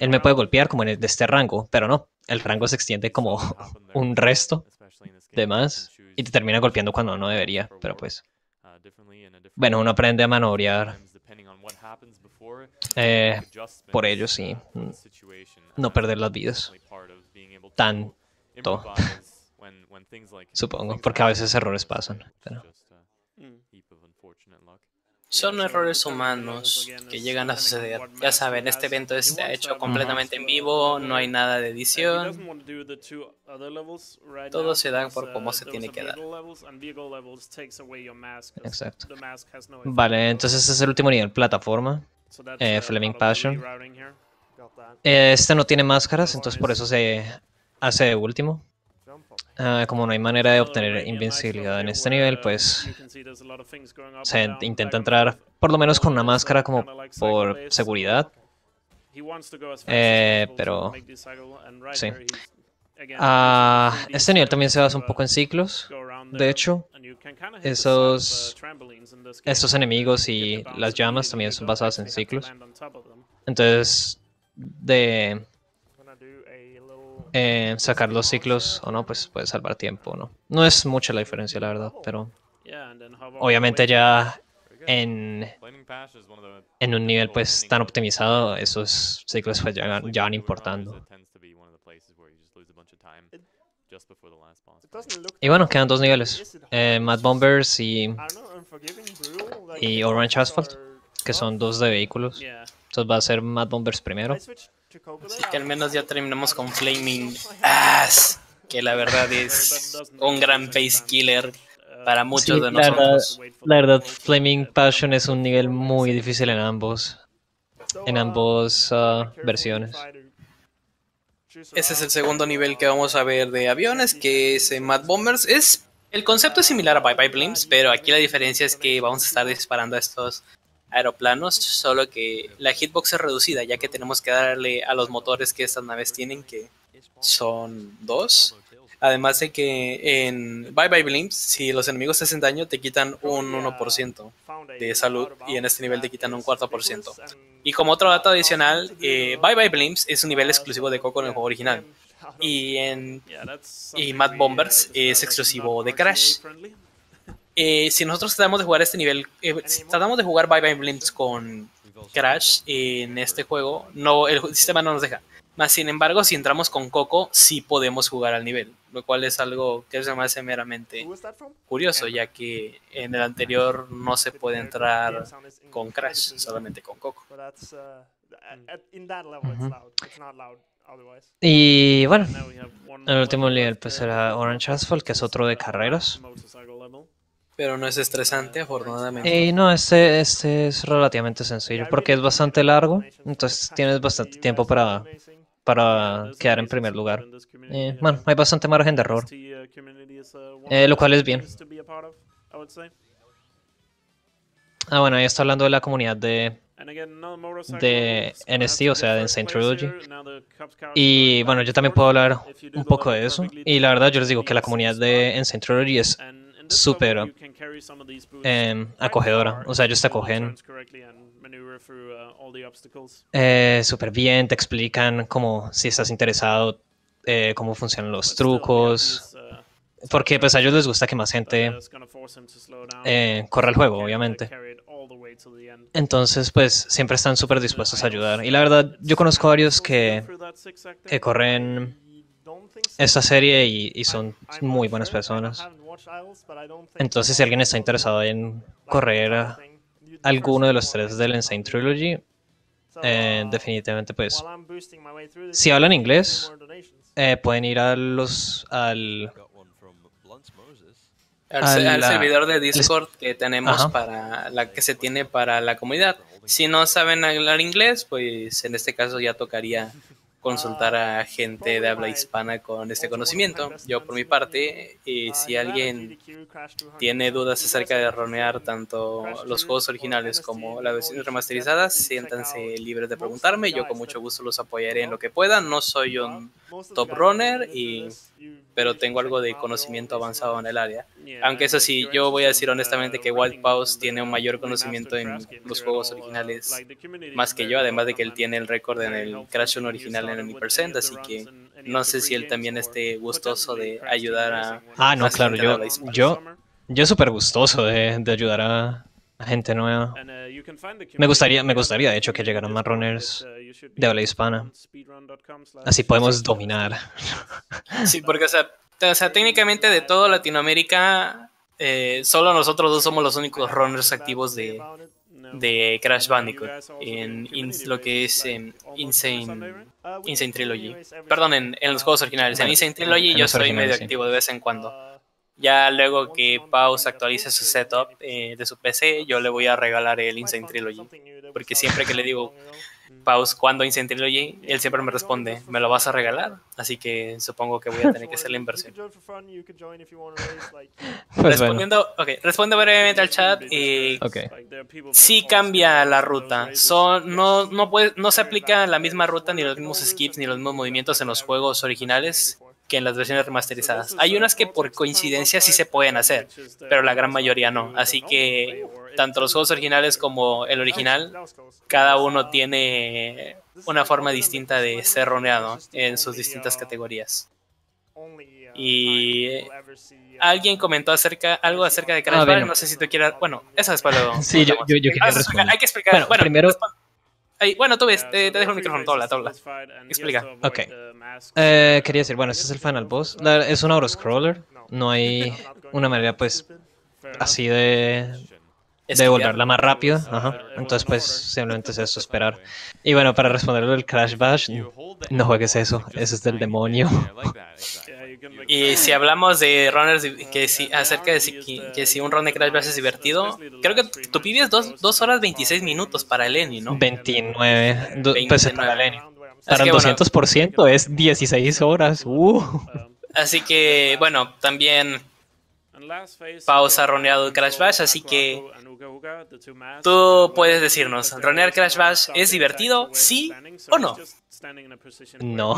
Speaker 2: él me puede golpear como en el de este rango, pero no, el rango se extiende como un resto de más y te termina golpeando cuando no debería, pero pues, bueno, uno aprende a manobrear eh, por ello, sí, mm, no perder las vidas. Tanto, supongo, porque a veces errores pasan. pero-
Speaker 1: Son errores humanos que llegan a suceder. Ya saben, este evento está hecho completamente en vivo, no hay nada de edición. Todo se da por cómo se tiene que dar.
Speaker 2: Exacto. Vale, entonces este es el último nivel, plataforma. eh, Fleming Passion. Eh, Este no tiene máscaras, entonces por eso se hace de último. Ah, como no hay manera de obtener invencibilidad en este nivel, pues se intenta entrar por lo menos con una máscara como por seguridad. Eh, pero sí. Ah, este nivel también se basa un poco en ciclos. De hecho, esos enemigos y las llamas también son basadas en ciclos. Entonces, de eh, sacar los ciclos o no, pues puede salvar tiempo, ¿no? No es mucha la diferencia, la verdad, pero obviamente ya en, en un nivel pues tan optimizado, esos ciclos pues ya, ya van importando. Y bueno, quedan dos niveles, eh, Mad Bombers y, y Orange Asphalt, que son dos de vehículos. Entonces va a ser Mad Bombers primero.
Speaker 1: Así que al menos ya terminamos con Flaming Ass, que la verdad es un gran pace killer para muchos
Speaker 2: Sí,
Speaker 1: de
Speaker 2: la verdad,
Speaker 1: nosotros.
Speaker 2: la verdad, Flaming Passion es un nivel muy difícil en ambos, en ambos ah, versiones.
Speaker 1: Ese es el segundo nivel que vamos a ver de aviones, que es en Mad Bombers. Es, el concepto es similar a Bye Bye Blimps, pero aquí la diferencia es que vamos a estar disparando a estos aeroplanos, solo que la hitbox es reducida, ya que tenemos que darle a los motores que estas naves tienen, que son dos. Además de que en Bye Bye Blimps, si los enemigos te hacen daño, te quitan un 1% de salud y en este nivel te quitan un cuarto por ciento. Y como otro dato adicional, eh, Bye Bye Blimps es un nivel exclusivo de Coco en el juego original. Y en y Mad Bombers es exclusivo de Crash. Eh, si nosotros tratamos de jugar este nivel, eh, si tratamos de jugar Bye Bye Blimps con Crash en este juego, no el sistema no nos deja. Más sin embargo, si entramos con Coco, sí podemos jugar al nivel, lo cual es algo que se me hace meramente curioso, ya que en el anterior no se puede entrar con Crash, solamente con Coco.
Speaker 4: But that's, at- at- in that level it's
Speaker 2: Ujú.
Speaker 4: loud. It's not loud otherwise.
Speaker 2: Y bueno, el último nivel pues será Orange Asphalt, que es otro de carreras.
Speaker 1: Pero no es estresante, afortunadamente.
Speaker 2: Y no, este, este es relativamente sencillo porque es bastante largo, entonces tienes bastante tiempo para, para quedar en primer lugar. Eh, bueno, hay bastante margen de error. Eh, lo cual es bien. Ah, bueno, ahí está hablando de la comunidad de...
Speaker 5: de
Speaker 2: NST, o sea, de Insane Trilogy. Y bueno, yo también puedo hablar un poco de eso. Y la verdad, yo les digo que la comunidad de Insane Trilogy es súper acogedora. O sea, ellos te acogen eh, súper bien, te explican cómo, si estás interesado, eh, cómo funcionan los trucos. Porque pues a ellos les gusta que más gente eh, corra el juego, obviamente. Entonces, pues siempre están súper dispuestos a ayudar. Y la verdad, yo conozco varios que, que corren esta serie y, y son muy buenas personas. Entonces, si alguien está interesado en correr a alguno de los tres del Insane Trilogy, eh, definitivamente pues si hablan inglés, eh, pueden ir a los al
Speaker 1: al, al
Speaker 2: la-
Speaker 1: servidor de Discord que tenemos
Speaker 2: Ajá.
Speaker 1: para la que se tiene para la comunidad. Si no saben hablar inglés, pues en este caso ya tocaría consultar a gente de habla hispana con este conocimiento. Yo por mi parte, y si alguien tiene dudas acerca de ronear tanto los juegos originales como las versiones remasterizadas, siéntanse libres de preguntarme. Yo con mucho gusto los apoyaré en lo que pueda. No soy un top runner, y, pero tengo algo de conocimiento avanzado en el área. Aunque eso sí, yo voy a decir honestamente que Wild Pause tiene un mayor conocimiento en los juegos originales más que yo, además de que él tiene el récord en el Crash 1 original en el percent así que no sé si él también esté gustoso de ayudar a...
Speaker 2: Ah, no, claro, yo, yo, yo súper gustoso de, de ayudar a, a gente nueva. Me gustaría, me gustaría de hecho que llegaran más runners de habla hispana. Así podemos dominar.
Speaker 1: Sí, porque o sea, o sea técnicamente de toda Latinoamérica, eh, solo nosotros dos somos los únicos runners activos de, de Crash Bandicoot en, lo que es en Insane, Insane Trilogy. Perdón, en, en, los juegos originales. En Insane Trilogy yo soy medio activo de vez en cuando. Ya luego que Paus actualice su setup eh, de su PC, yo le voy a regalar el Insane Trilogy. Porque siempre que le digo, Paus, ¿cuándo Insane Trilogy? Él siempre me responde, ¿me lo vas a regalar? Así que supongo que voy a tener que hacer la inversión. Pues respondiendo, okay, responde brevemente al chat y
Speaker 2: okay.
Speaker 1: sí cambia la ruta. Son, no, no, puede, no se aplica la misma ruta, ni los mismos skips, ni los mismos movimientos en los juegos originales que en las versiones remasterizadas. Hay unas que por coincidencia sí se pueden hacer, pero la gran mayoría no. Así que tanto los juegos originales como el original, cada uno tiene una forma distinta de ser roneado en sus distintas categorías. Y alguien comentó acerca algo acerca de Crash ah, no sé si tú quieras, bueno, eso después lo
Speaker 2: Sí, yo, yo, quería
Speaker 1: responder. Hay que explicar, bueno, primero bueno, tú ves, te, dejo el micrófono, tabla, tabla. Explica.
Speaker 2: Ok. Eh, quería decir, bueno, este es el final boss. Es un auto-scroller. No hay una manera, pues, así de de volverla más rápido. Ajá. Entonces, pues, simplemente es eso, esperar. Y bueno, para responderlo del Crash Bash, no juegues eso. Eso es del demonio.
Speaker 1: Y si hablamos de runners, que si, acerca de si, que si un run de Crash Bash es divertido, creo que tu PB es 2 horas 26 minutos para Lenny, ¿no?
Speaker 2: 29. Pues para Lenny. Para el 200% es 16 horas. Uh.
Speaker 1: Así que, bueno, también pausa roneado Crash Bash, así que tú puedes decirnos, ¿ronear Crash Bash es divertido? ¿Sí o no?
Speaker 2: No.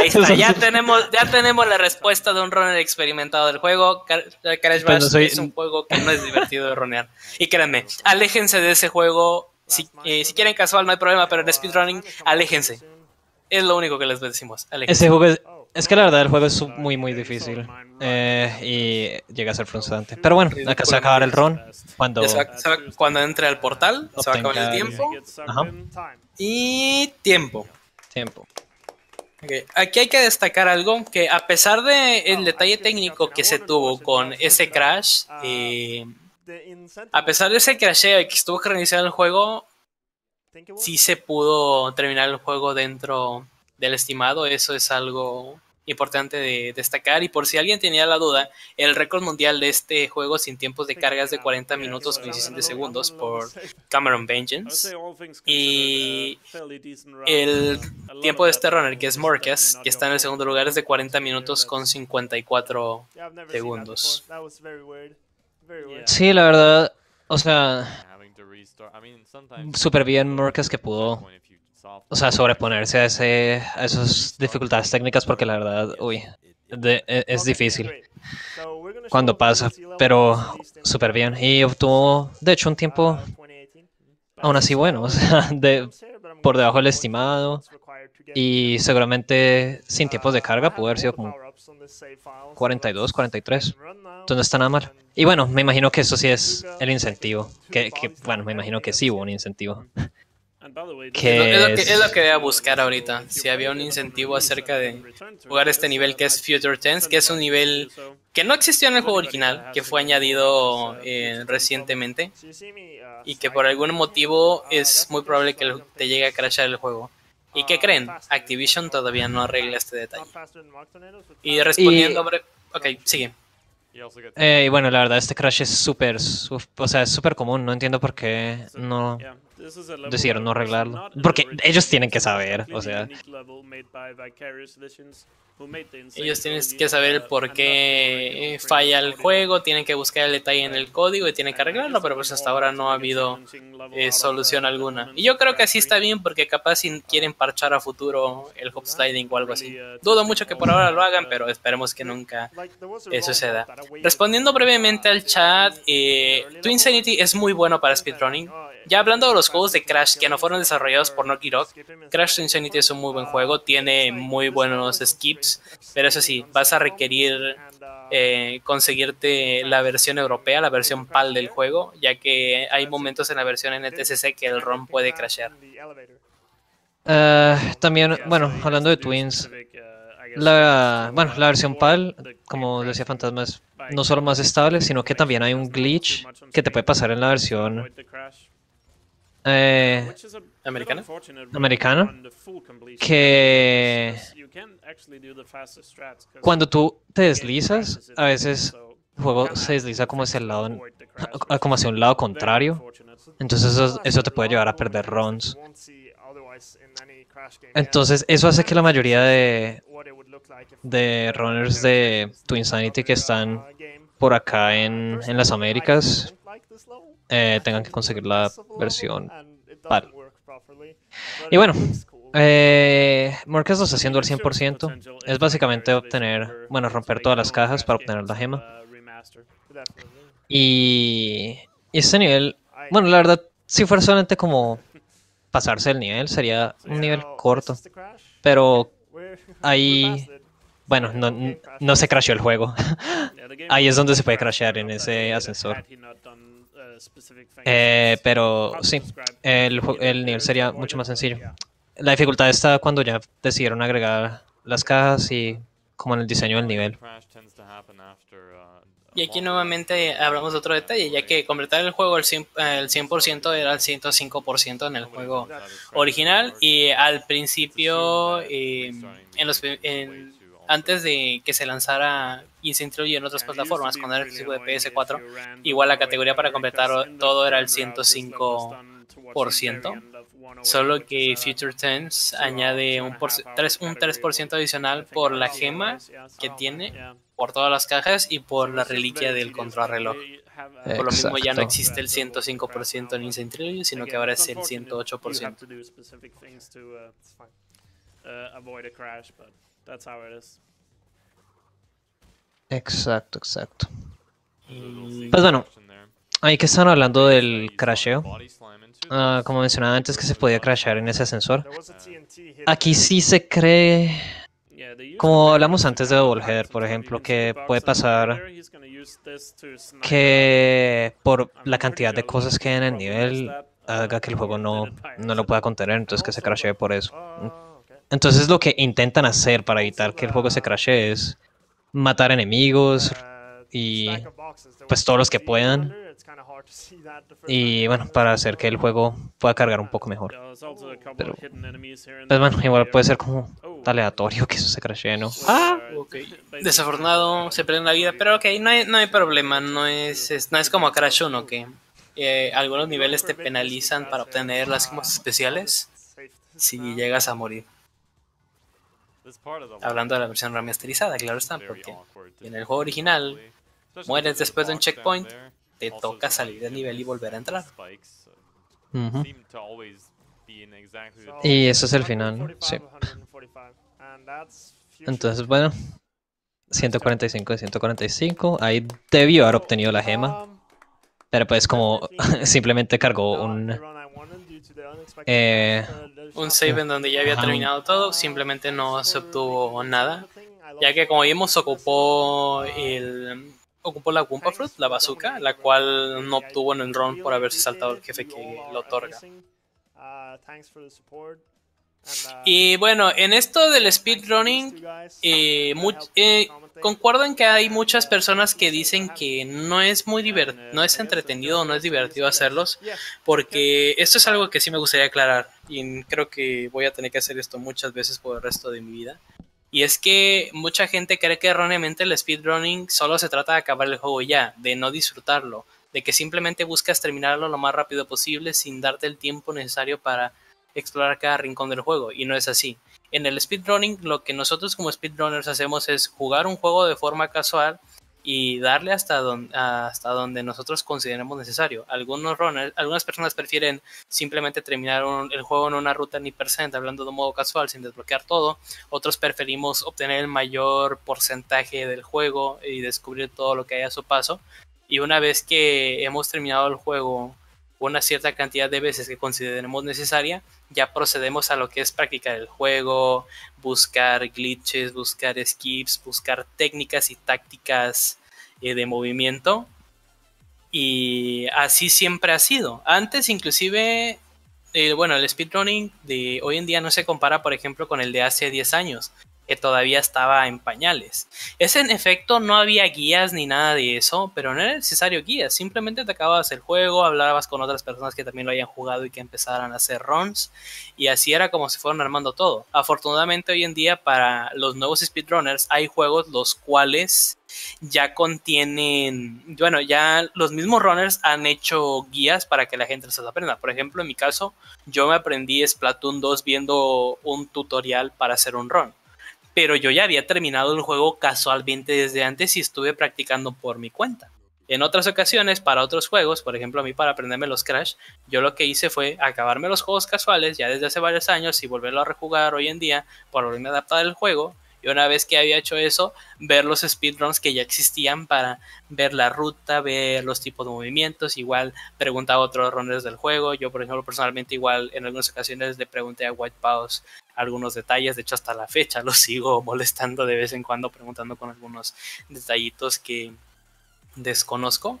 Speaker 1: Ahí está, ya tenemos, ya tenemos la respuesta de un runner experimentado del juego. Crash Bash es un juego que no es divertido de ronear. Y créanme, aléjense de ese juego. Si, eh, si quieren casual no hay problema, pero en speedrunning, aléjense. Es lo único que les decimos. Aléjense.
Speaker 2: Ese juego es, es que la verdad el juego es muy muy difícil eh, y llega a ser frustrante. Pero bueno, acá se va a acabar el run. Cuando,
Speaker 1: cuando entre al portal, se va a acabar el tiempo.
Speaker 2: Ajá.
Speaker 1: Y tiempo.
Speaker 2: Tiempo.
Speaker 1: Aquí hay que destacar algo, que a pesar del el detalle técnico que se tuvo con ese crash, eh, a pesar de ese crasheo y que estuvo que reiniciar el juego, sí se pudo terminar el juego dentro del estimado. Eso es algo importante de destacar. Y por si alguien tenía la duda, el récord mundial de este juego sin tiempos de carga es de 40 minutos con 17 segundos por Cameron Vengeance. Y el tiempo de este runner, que es Morcas, que está en el segundo lugar, es de 40 minutos con 54 segundos.
Speaker 2: Sí, la verdad, o sea, súper bien Morcas que pudo o sea, sobreponerse a, ese, a esas dificultades técnicas porque la verdad, uy, e, es difícil cuando pasa, pero súper bien. Y obtuvo, de hecho, un tiempo aún así bueno, o sea, de, por debajo del estimado y seguramente sin tiempos de carga pudo haber sido como 42, 43. Entonces no está nada mal. Y bueno, me imagino que eso sí es el incentivo. Que, que bueno, me imagino que sí hubo un incentivo.
Speaker 1: Es, lo que, voy a buscar ahorita. Si había un incentivo acerca de jugar este nivel que es Future Tense, que es un nivel que no existió en el juego original, que fue añadido eh, recientemente y que por algún motivo es muy probable que te llegue a crashar el juego. ¿Y qué creen? Activision todavía no arregla este detalle. Y respondiendo... Ok, sigue.
Speaker 2: Eh, y bueno, la verdad este crash es súper, o sea, es súper común, no entiendo por qué no decidieron no arreglarlo. Porque ellos tienen que saber, o sea.
Speaker 1: Ellos tienen que saber el por qué falla el juego, tienen que buscar el detalle en el código y tienen que arreglarlo, pero pues hasta ahora no ha habido eh, solución alguna. Y yo creo que así está bien porque capaz si quieren parchar a futuro el hop sliding o algo así. Dudo mucho que por ahora lo hagan, pero esperemos que nunca eh, suceda. Respondiendo brevemente al chat, eh, Twin Sanity es muy bueno para speedrunning. Ya hablando de los juegos de Crash que no fueron desarrollados por Naughty Dog, Crash Twin Sanity es un muy buen juego, tiene muy buenos skips, pero eso sí, vas a requerir eh, conseguirte la versión europea, la versión PAL del juego, ya que hay momentos en la versión NTSC que el ROM puede crashear.
Speaker 2: Eh, también, bueno, hablando de Twins, la, bueno, la versión PAL, como decía Fantasma, es no solo más estable, sino que también hay un glitch que te puede pasar en la versión eh,
Speaker 1: ¿Americana?
Speaker 2: americana, que cuando tú te deslizas, a veces el juego se desliza como hacia el lado, como hacia un lado contrario, entonces eso, eso te puede llevar a perder runs. Entonces eso hace que la mayoría de, de runners de Twin Sanity que están por acá en, en las Américas eh, tengan que conseguir la versión PAL. Y bueno, eh, Morcas lo está haciendo al 100%. Es básicamente obtener, bueno, romper todas las cajas para obtener la gema. Y, y este nivel, bueno, la verdad, si fuera solamente como pasarse el nivel, sería un nivel corto. Pero ahí, bueno, no, no se crasheó el juego. Ahí es donde se puede crashear en ese ascensor. Eh, pero sí, el nivel sería mucho más sencillo. La dificultad está cuando ya decidieron agregar las cajas y como en el diseño del nivel.
Speaker 1: Y aquí nuevamente hablamos de otro detalle, ya que completar el juego al 100%, el 100% era el 105% en el juego original y al principio, eh, en los, en- antes de que se lanzara Insane Trilogy en otras plataformas, cuando era exclusivo de PS4, igual la categoría para completar todo era el 105%, solo que Future Tense añade un, por, tres, un 3% adicional por la gema que tiene, por todas las cajas y por la reliquia del contrarreloj. Por lo mismo ya no existe el 105% en Insane Trilogy, sino que ahora es el 108%.
Speaker 2: Exacto, exacto. Pues bueno, ahí que están hablando del crasheo. Ah, como mencionaba antes que se podía crashear en ese ascensor. Aquí sí se cree, como hablamos antes de Doubleheader, por ejemplo, que puede pasar que por la cantidad de cosas que hay en el nivel haga que el juego no, no lo pueda contener, entonces que se crashee por eso. Entonces lo que intentan hacer para evitar que el juego se crashee es matar enemigos y pues todos los que puedan y bueno, para hacer que el juego pueda cargar un poco mejor. Pero, pues bueno, igual puede ser como aleatorio que eso se crashee, ¿no?
Speaker 1: Ah, ok. Desafortunado, se pierde la vida, pero ok, no hay, no hay problema, no es, es- no es como Crash 1 que eh, algunos niveles te penalizan para obtener las gemas especiales si llegas a morir. Hablando de la versión remasterizada, claro está, porque en el juego original mueres después de un checkpoint, te toca salir del nivel y volver a entrar.
Speaker 2: Ujú. Y eso es el final, ¿no? Sí. Entonces, bueno, 145 de 145. Ahí debió haber obtenido la gema. Pero pues como simplemente cargó un... eh,
Speaker 1: Un save en donde ya había
Speaker 2: Ajá.
Speaker 1: terminado todo, simplemente no se obtuvo nada. Ya que como vimos ocupó el ocupó la Wumpa Fruit, la bazooka, la cual no obtuvo en el run por haberse saltado el jefe que lo otorga. Y bueno, en esto del speedrunning, eh, eh, concuerdo en que hay muchas personas que dicen que no es muy divert no es entretenido, no es divertido hacerlos, porque esto es algo que sí me gustaría aclarar y creo que voy a tener que hacer esto muchas veces por el resto de mi vida. Y es que mucha gente cree que erróneamente el speedrunning solo se trata de acabar el juego ya, de no disfrutarlo, de que simplemente buscas terminarlo lo más rápido posible sin darte el tiempo necesario para explorar cada rincón del juego, y no es así. En el speedrunning, lo que nosotros como speedrunners hacemos es jugar un juego de forma casual y darle hasta hasta donde nosotros consideremos necesario. Algunos runners, algunas personas prefieren simplemente terminar el juego en una ruta ni percent, hablando de un modo casual, sin desbloquear todo. Otros preferimos obtener el mayor porcentaje del juego y descubrir todo lo que hay a su paso. Y una vez que hemos terminado el juego una cierta cantidad de veces que consideremos necesaria, ya procedemos a lo que es practicar el juego, buscar glitches, buscar skips, buscar técnicas y tácticas eh, de movimiento. Y así siempre ha sido. Antes inclusive, eh, bueno, el speedrunning de hoy en día no se compara, por ejemplo, con el de hace 10 años que todavía estaba en pañales. Ese en efecto no había guías ni nada de eso, pero no era necesario guías, simplemente te acababas el juego, hablabas con otras personas que también lo hayan jugado y que empezaran a hacer runs, y así era como se fueron armando todo. Afortunadamente hoy en día para los nuevos speedrunners hay juegos los cuales ya contienen, bueno, ya los mismos runners han hecho guías para que la gente se aprenda. Por ejemplo, en mi caso, yo me aprendí Splatoon 2 viendo un tutorial para hacer un run pero yo ya había terminado el juego casualmente desde antes y estuve practicando por mi cuenta. En otras ocasiones, para otros juegos, por ejemplo a mí para aprenderme los Crash, yo lo que hice fue acabarme los juegos casuales ya desde hace varios años y volverlo a rejugar hoy en día por volverme a adaptar el juego y una vez que había hecho eso, ver los speedruns que ya existían para ver la ruta, ver los tipos de movimientos. Igual preguntaba a otros runners del juego. Yo, por ejemplo, personalmente, igual en algunas ocasiones le pregunté a White Pause algunos detalles. De hecho, hasta la fecha lo sigo molestando de vez en cuando, preguntando con algunos detallitos que desconozco.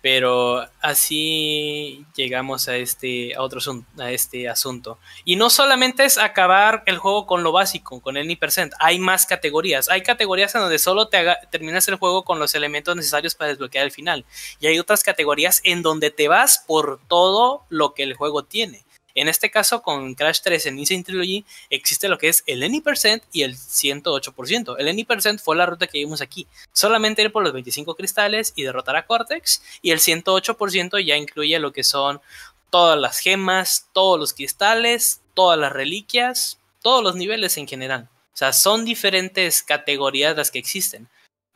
Speaker 1: Pero así llegamos a este, a otro a este asunto. Y no solamente es acabar el juego con lo básico, con el percent. Hay más categorías. Hay categorías en donde solo te terminas el juego con los elementos necesarios para desbloquear el final. Y hay otras categorías en donde te vas por todo lo que el juego tiene. En este caso, con Crash 3 en Insane Trilogy, existe lo que es el Any% y el 108%. El Any% fue la ruta que vimos aquí. Solamente ir por los 25 cristales y derrotar a Cortex. Y el 108% ya incluye lo que son todas las gemas, todos los cristales, todas las reliquias, todos los niveles en general. O sea, son diferentes categorías las que existen.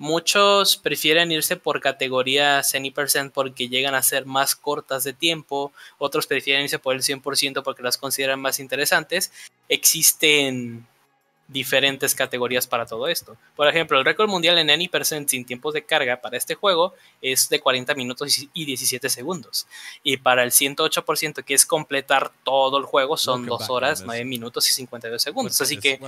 Speaker 1: Muchos prefieren irse por categorías percent porque llegan a ser más cortas de tiempo, otros prefieren irse por el 100% porque las consideran más interesantes. Existen diferentes categorías para todo esto. Por ejemplo, el récord mundial en any percent sin tiempos de carga para este juego es de 40 minutos y 17 segundos. Y para el 108%, que es completar todo el juego, son 2 horas, 9 minutos y 52 segundos. Así que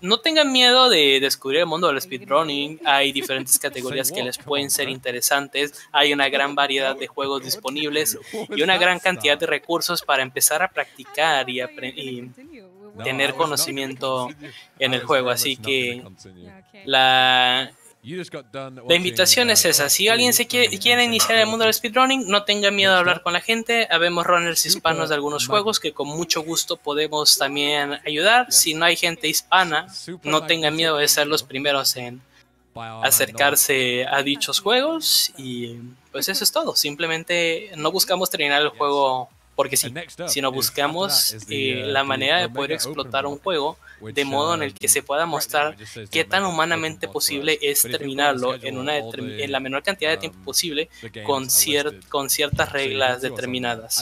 Speaker 1: no tengan miedo de descubrir el mundo del speedrunning. Hay diferentes categorías que les pueden ser interesantes. Hay una gran variedad de juegos disponibles y una gran cantidad de recursos para empezar a practicar y, y tener conocimiento en el juego. Así que la, la invitación es esa. Si alguien se quiere, quiere iniciar el mundo del speedrunning, no tenga miedo de hablar con la gente. Habemos runners hispanos de algunos juegos que con mucho gusto podemos también ayudar. Si no hay gente hispana, no tenga miedo de ser los primeros en acercarse a dichos juegos. Y pues eso es todo. Simplemente no buscamos terminar el juego porque si, si no buscamos eh, uh, la manera de poder explotar un juego de modo en el que se pueda mostrar qué tan humanamente posible es terminarlo en, una en la menor cantidad de tiempo um, posible con, con ciertas reglas determinadas.